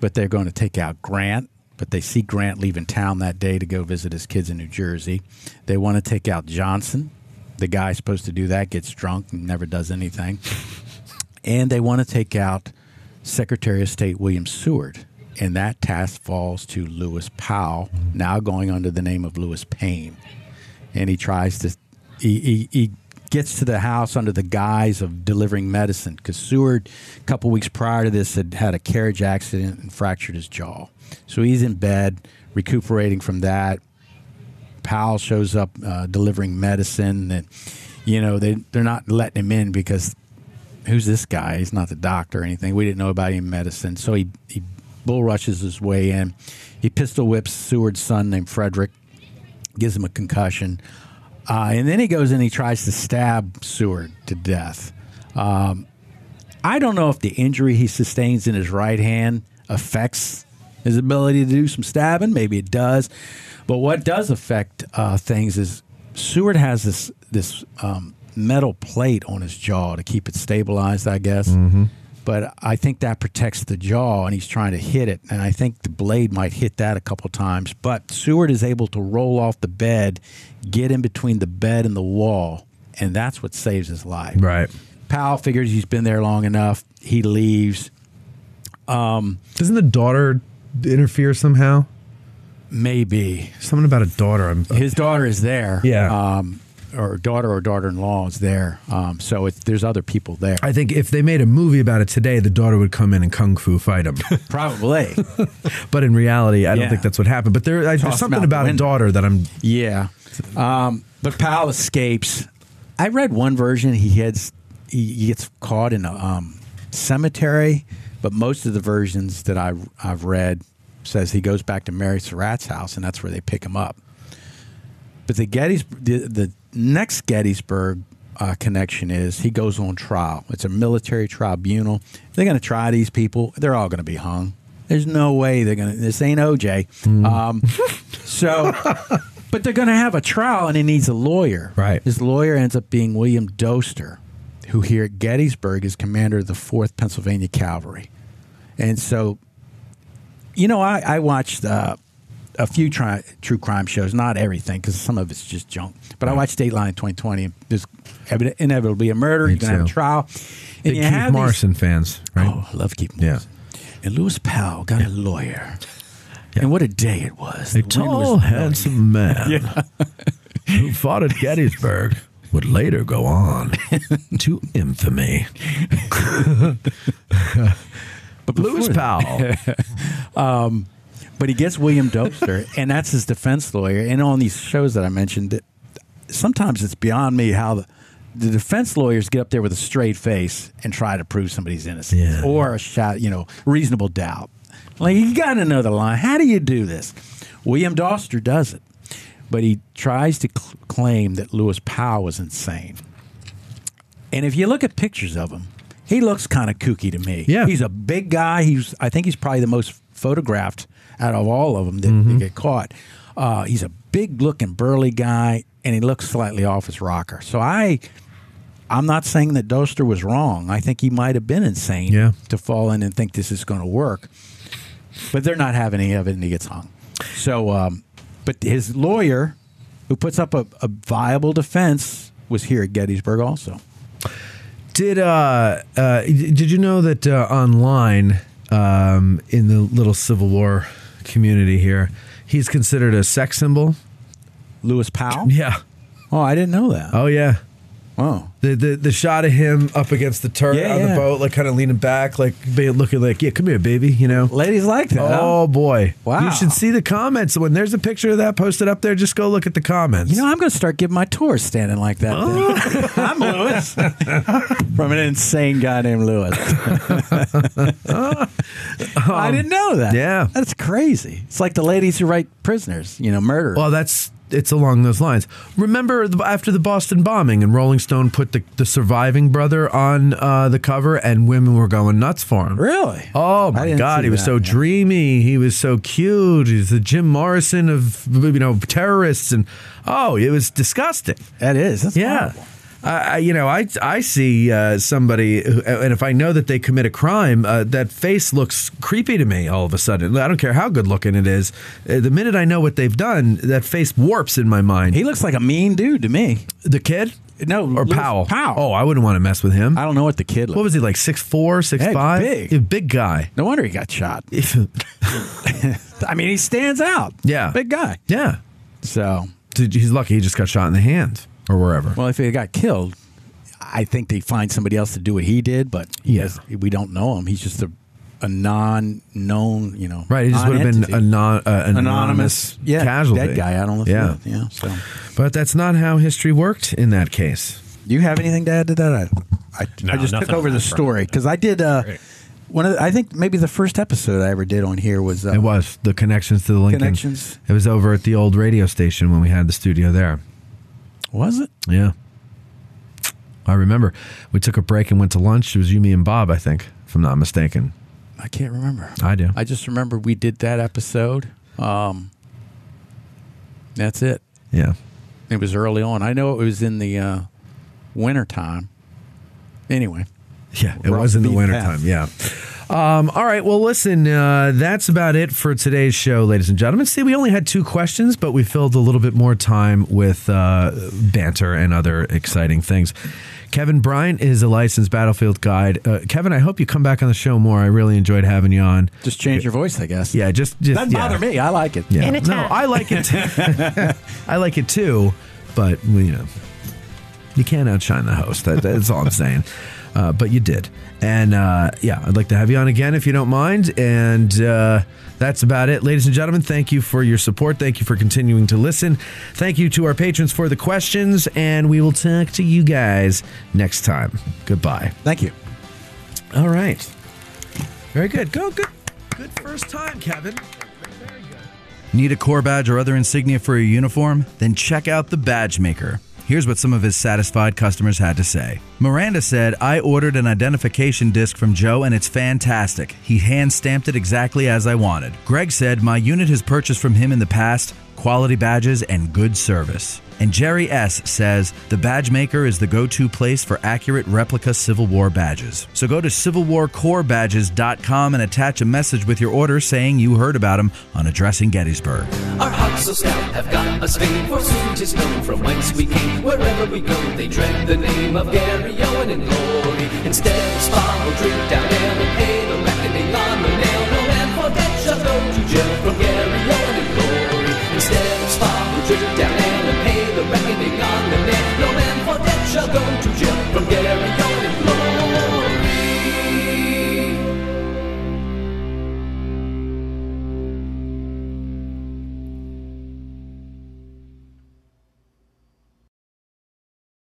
but they're going to take out Grant. But they see Grant leaving town that day to go visit his kids in New Jersey. They want to take out Johnson. The guy supposed to do that gets drunk and never does anything. <laughs> And they want to take out Secretary of State William Seward. And that task falls to Lewis Powell, now going under the name of Lewis Payne. And he tries to, he, he, he gets to the house under the guise of delivering medicine because Seward, a couple weeks prior to this, had had a carriage accident and fractured his jaw. So he's in bed, recuperating from that. Powell shows up uh, delivering medicine that, you know, they, they're not letting him in because who's this guy? He's not the doctor or anything. We didn't know about in medicine. So he, he bull rushes his way in. He pistol whips Seward's son named Frederick, gives him a concussion. Uh, and then he goes and he tries to stab Seward to death. Um, I don't know if the injury he sustains in his right hand affects his ability to do some stabbing. Maybe it does. But what does affect uh, things is Seward has this this um, metal plate on his jaw to keep it stabilized, I guess. But I think that protects the jaw, and he's trying to hit it, and I think the blade might hit that a couple times. But Seward is able to roll off the bed, get in between the bed and the wall, and that's what saves his life. Right. Powell figures he's been there long enough. He leaves. Doesn't the daughter interfere somehow? Maybe Something about a daughter. I'm, his daughter is there. Yeah. Um, or daughter or daughter-in-law is there. Um, so it's, there's other people there. I think if they made a movie about it today, the daughter would come in and kung fu fight him. <laughs> Probably. <laughs> but in reality, I don't think that's what happened. But there, I, there's something out the about a daughter that I'm. Yeah. Um, but Powell escapes. I read one version. He heads. He, he gets caught in a um, cemetery, but most of the versions that I I've read says he goes back to Mary Surratt's house, and that's where they pick him up. But the Gettys, the, the next Gettysburg uh, connection is he goes on trial. It's a military tribunal. They're going to try these people. They're all going to be hung. There's no way they're going to. This ain't OJ. Um, <laughs> so, but they're going to have a trial, and he needs a lawyer. Right. His lawyer ends up being William Doster, who here at Gettysburg is commander of the Fourth Pennsylvania Cavalry, and so you know, I, I watched uh, a few tri- true crime shows, not everything, because some of it's just junk. But I watched Dateline 2020. and There's inevitably a murder. Me You're going to have a trial. And Big Keith have these- Morrison fans, right? Oh, I love Keith Yeah. And Lewis Powell got a lawyer. And what a day it was. A The tall, was handsome man who fought at Gettysburg would later go on <laughs> to infamy. <laughs> But Lewis Powell. <laughs> Um, But he gets William Doster, <laughs> and that's his defense lawyer. And on these shows that I mentioned, sometimes it's beyond me how the, the defense lawyers get up there with a straight face and try to prove somebody's innocence Yeah. or a shot, you know, reasonable doubt. Like you got to know the line. How do you do this? William Doster does it, but he tries to cl- claim that Lewis Powell was insane. And if you look at pictures of him, he looks kind of kooky to me. Yeah. he's a big guy. He's I think he's probably the most photographed out of all of them that, that get caught. Uh, he's a big looking burly guy, and he looks slightly off his rocker. So I, I'm not saying that Doster was wrong. I think he might have been insane Yeah. to fall in and think this is going to work. But they're not having any of it, and he gets hung. So, um, but his lawyer, who puts up a, a viable defense, was here at Gettysburg also. Did uh, uh, did you know that uh, online um, in the little Civil War community here, he's considered a sex symbol? Lewis Powell. Yeah. Oh, I didn't know that. Oh yeah. Oh, The, the the shot of him up against the turret Yeah, on the boat, like kind of leaning back, like looking like, yeah, come here, baby, you know. ladies like that. huh? Oh boy! Wow. You should see the comments when there's a picture of that posted up there. Just go look at the comments. You know, I'm going to start giving my tours standing like that. then. Oh. <laughs> I'm Lewis. <laughs> From an insane guy named Lewis. <laughs> I didn't know that. yeah. That's crazy. It's like the ladies who write prisoners, you know, murder. Well, that's it's along those lines. Remember after the Boston bombing, and Rolling Stone put the, the surviving brother on uh, the cover, and women were going nuts for him. really? Oh my God, he was that, so yeah. dreamy. He was so cute. He's the Jim Morrison of you know terrorists, and oh, it was disgusting. That is. That's Yeah. horrible. I, you know, I I see uh, somebody, who, and if I know that they commit a crime, uh, that face looks creepy to me. All of a sudden, I don't care how good looking it is. Uh, the minute I know what they've done, that face warps in my mind. He looks like a mean dude to me. the kid No, or Lewis Powell? Powell. Oh, I wouldn't want to mess with him. I don't know what the kid looks. What was he like? Six four, six Heck, five? big. Big guy. No wonder he got shot. <laughs> I mean, he stands out. Yeah. big guy. yeah, So, Dude, he's lucky he just got shot in the hand or wherever. well, if he got killed, I think they find somebody else to do what he did. But he Yeah. has, we don't know him. He's just a, a non-known, you know, Right, he just would have been a non, uh, an anonymous, yeah, casualty. dead guy. I don't know. Yeah. Yeah, yeah. So, But that's not how history worked in that case. do you have anything to add to that? I, I, No, I just took over the story because I did. Uh, one of the, I think maybe the first episode I ever did on here was uh, It was the connections to the Lincoln. Connections. It was over at the old radio station when we had the studio there. Was it? Yeah. I remember we took a break and went to lunch. It was you, me, and Bob, I think, if I'm not mistaken. I can't remember. I do. I just remember we did that episode. Um, that's it. yeah. It was early on. I know it was in the uh, winter time. Anyway, Yeah, it was in the wintertime. Yeah. Um, all right. Well, listen, uh, that's about it for today's show, ladies and gentlemen. See, we only had two questions, but we filled a little bit more time with uh, banter and other exciting things. Kevin Bryant is a licensed battlefield guide. Uh, Kevin, I hope you come back on the show more. I really enjoyed having you on. Just change your voice, I guess. Yeah, just just Doesn't yeah. bother me. I like it. Yeah. No. I like it. <laughs> I like it too, but you know, you can't outshine the host. That, that's all I'm saying. Uh, but you did, and uh, yeah, I'd like to have you on again if you don't mind. And uh, that's about it, ladies and gentlemen. Thank you for your support. Thank you for continuing to listen. Thank you to our patrons for the questions, and we will talk to you guys next time. Goodbye. Thank you. All right. Very good. Go good. Good first time, Kevin. Need a corps badge or other insignia for your uniform? Then check out the Badge Maker. Here's what some of his satisfied customers had to say. Miranda said, I ordered an identification disc from Joe and it's fantastic. He hand stamped it exactly as I wanted. Greg said, My unit has purchased from him in the past quality badges and good service. And Jerry S. says the badge maker is the go to place for accurate replica Civil War badges. So go to CivilWarCorpsBadges.com and attach a message with your order saying you heard about them on Addressing Gettysburg. Our hearts so stout have got us fame, for soon to known from whence we came. Wherever we go, they dread the name of Garryowen and glory. Instead of spot, we'll drink down ale and pay the reckoning on the nail. No man for debt shall go to jail from Gary Owen and glory. Instead of spot, we'll drink down ale the reckoning on the net. No man for debt shall go to jail from Gary.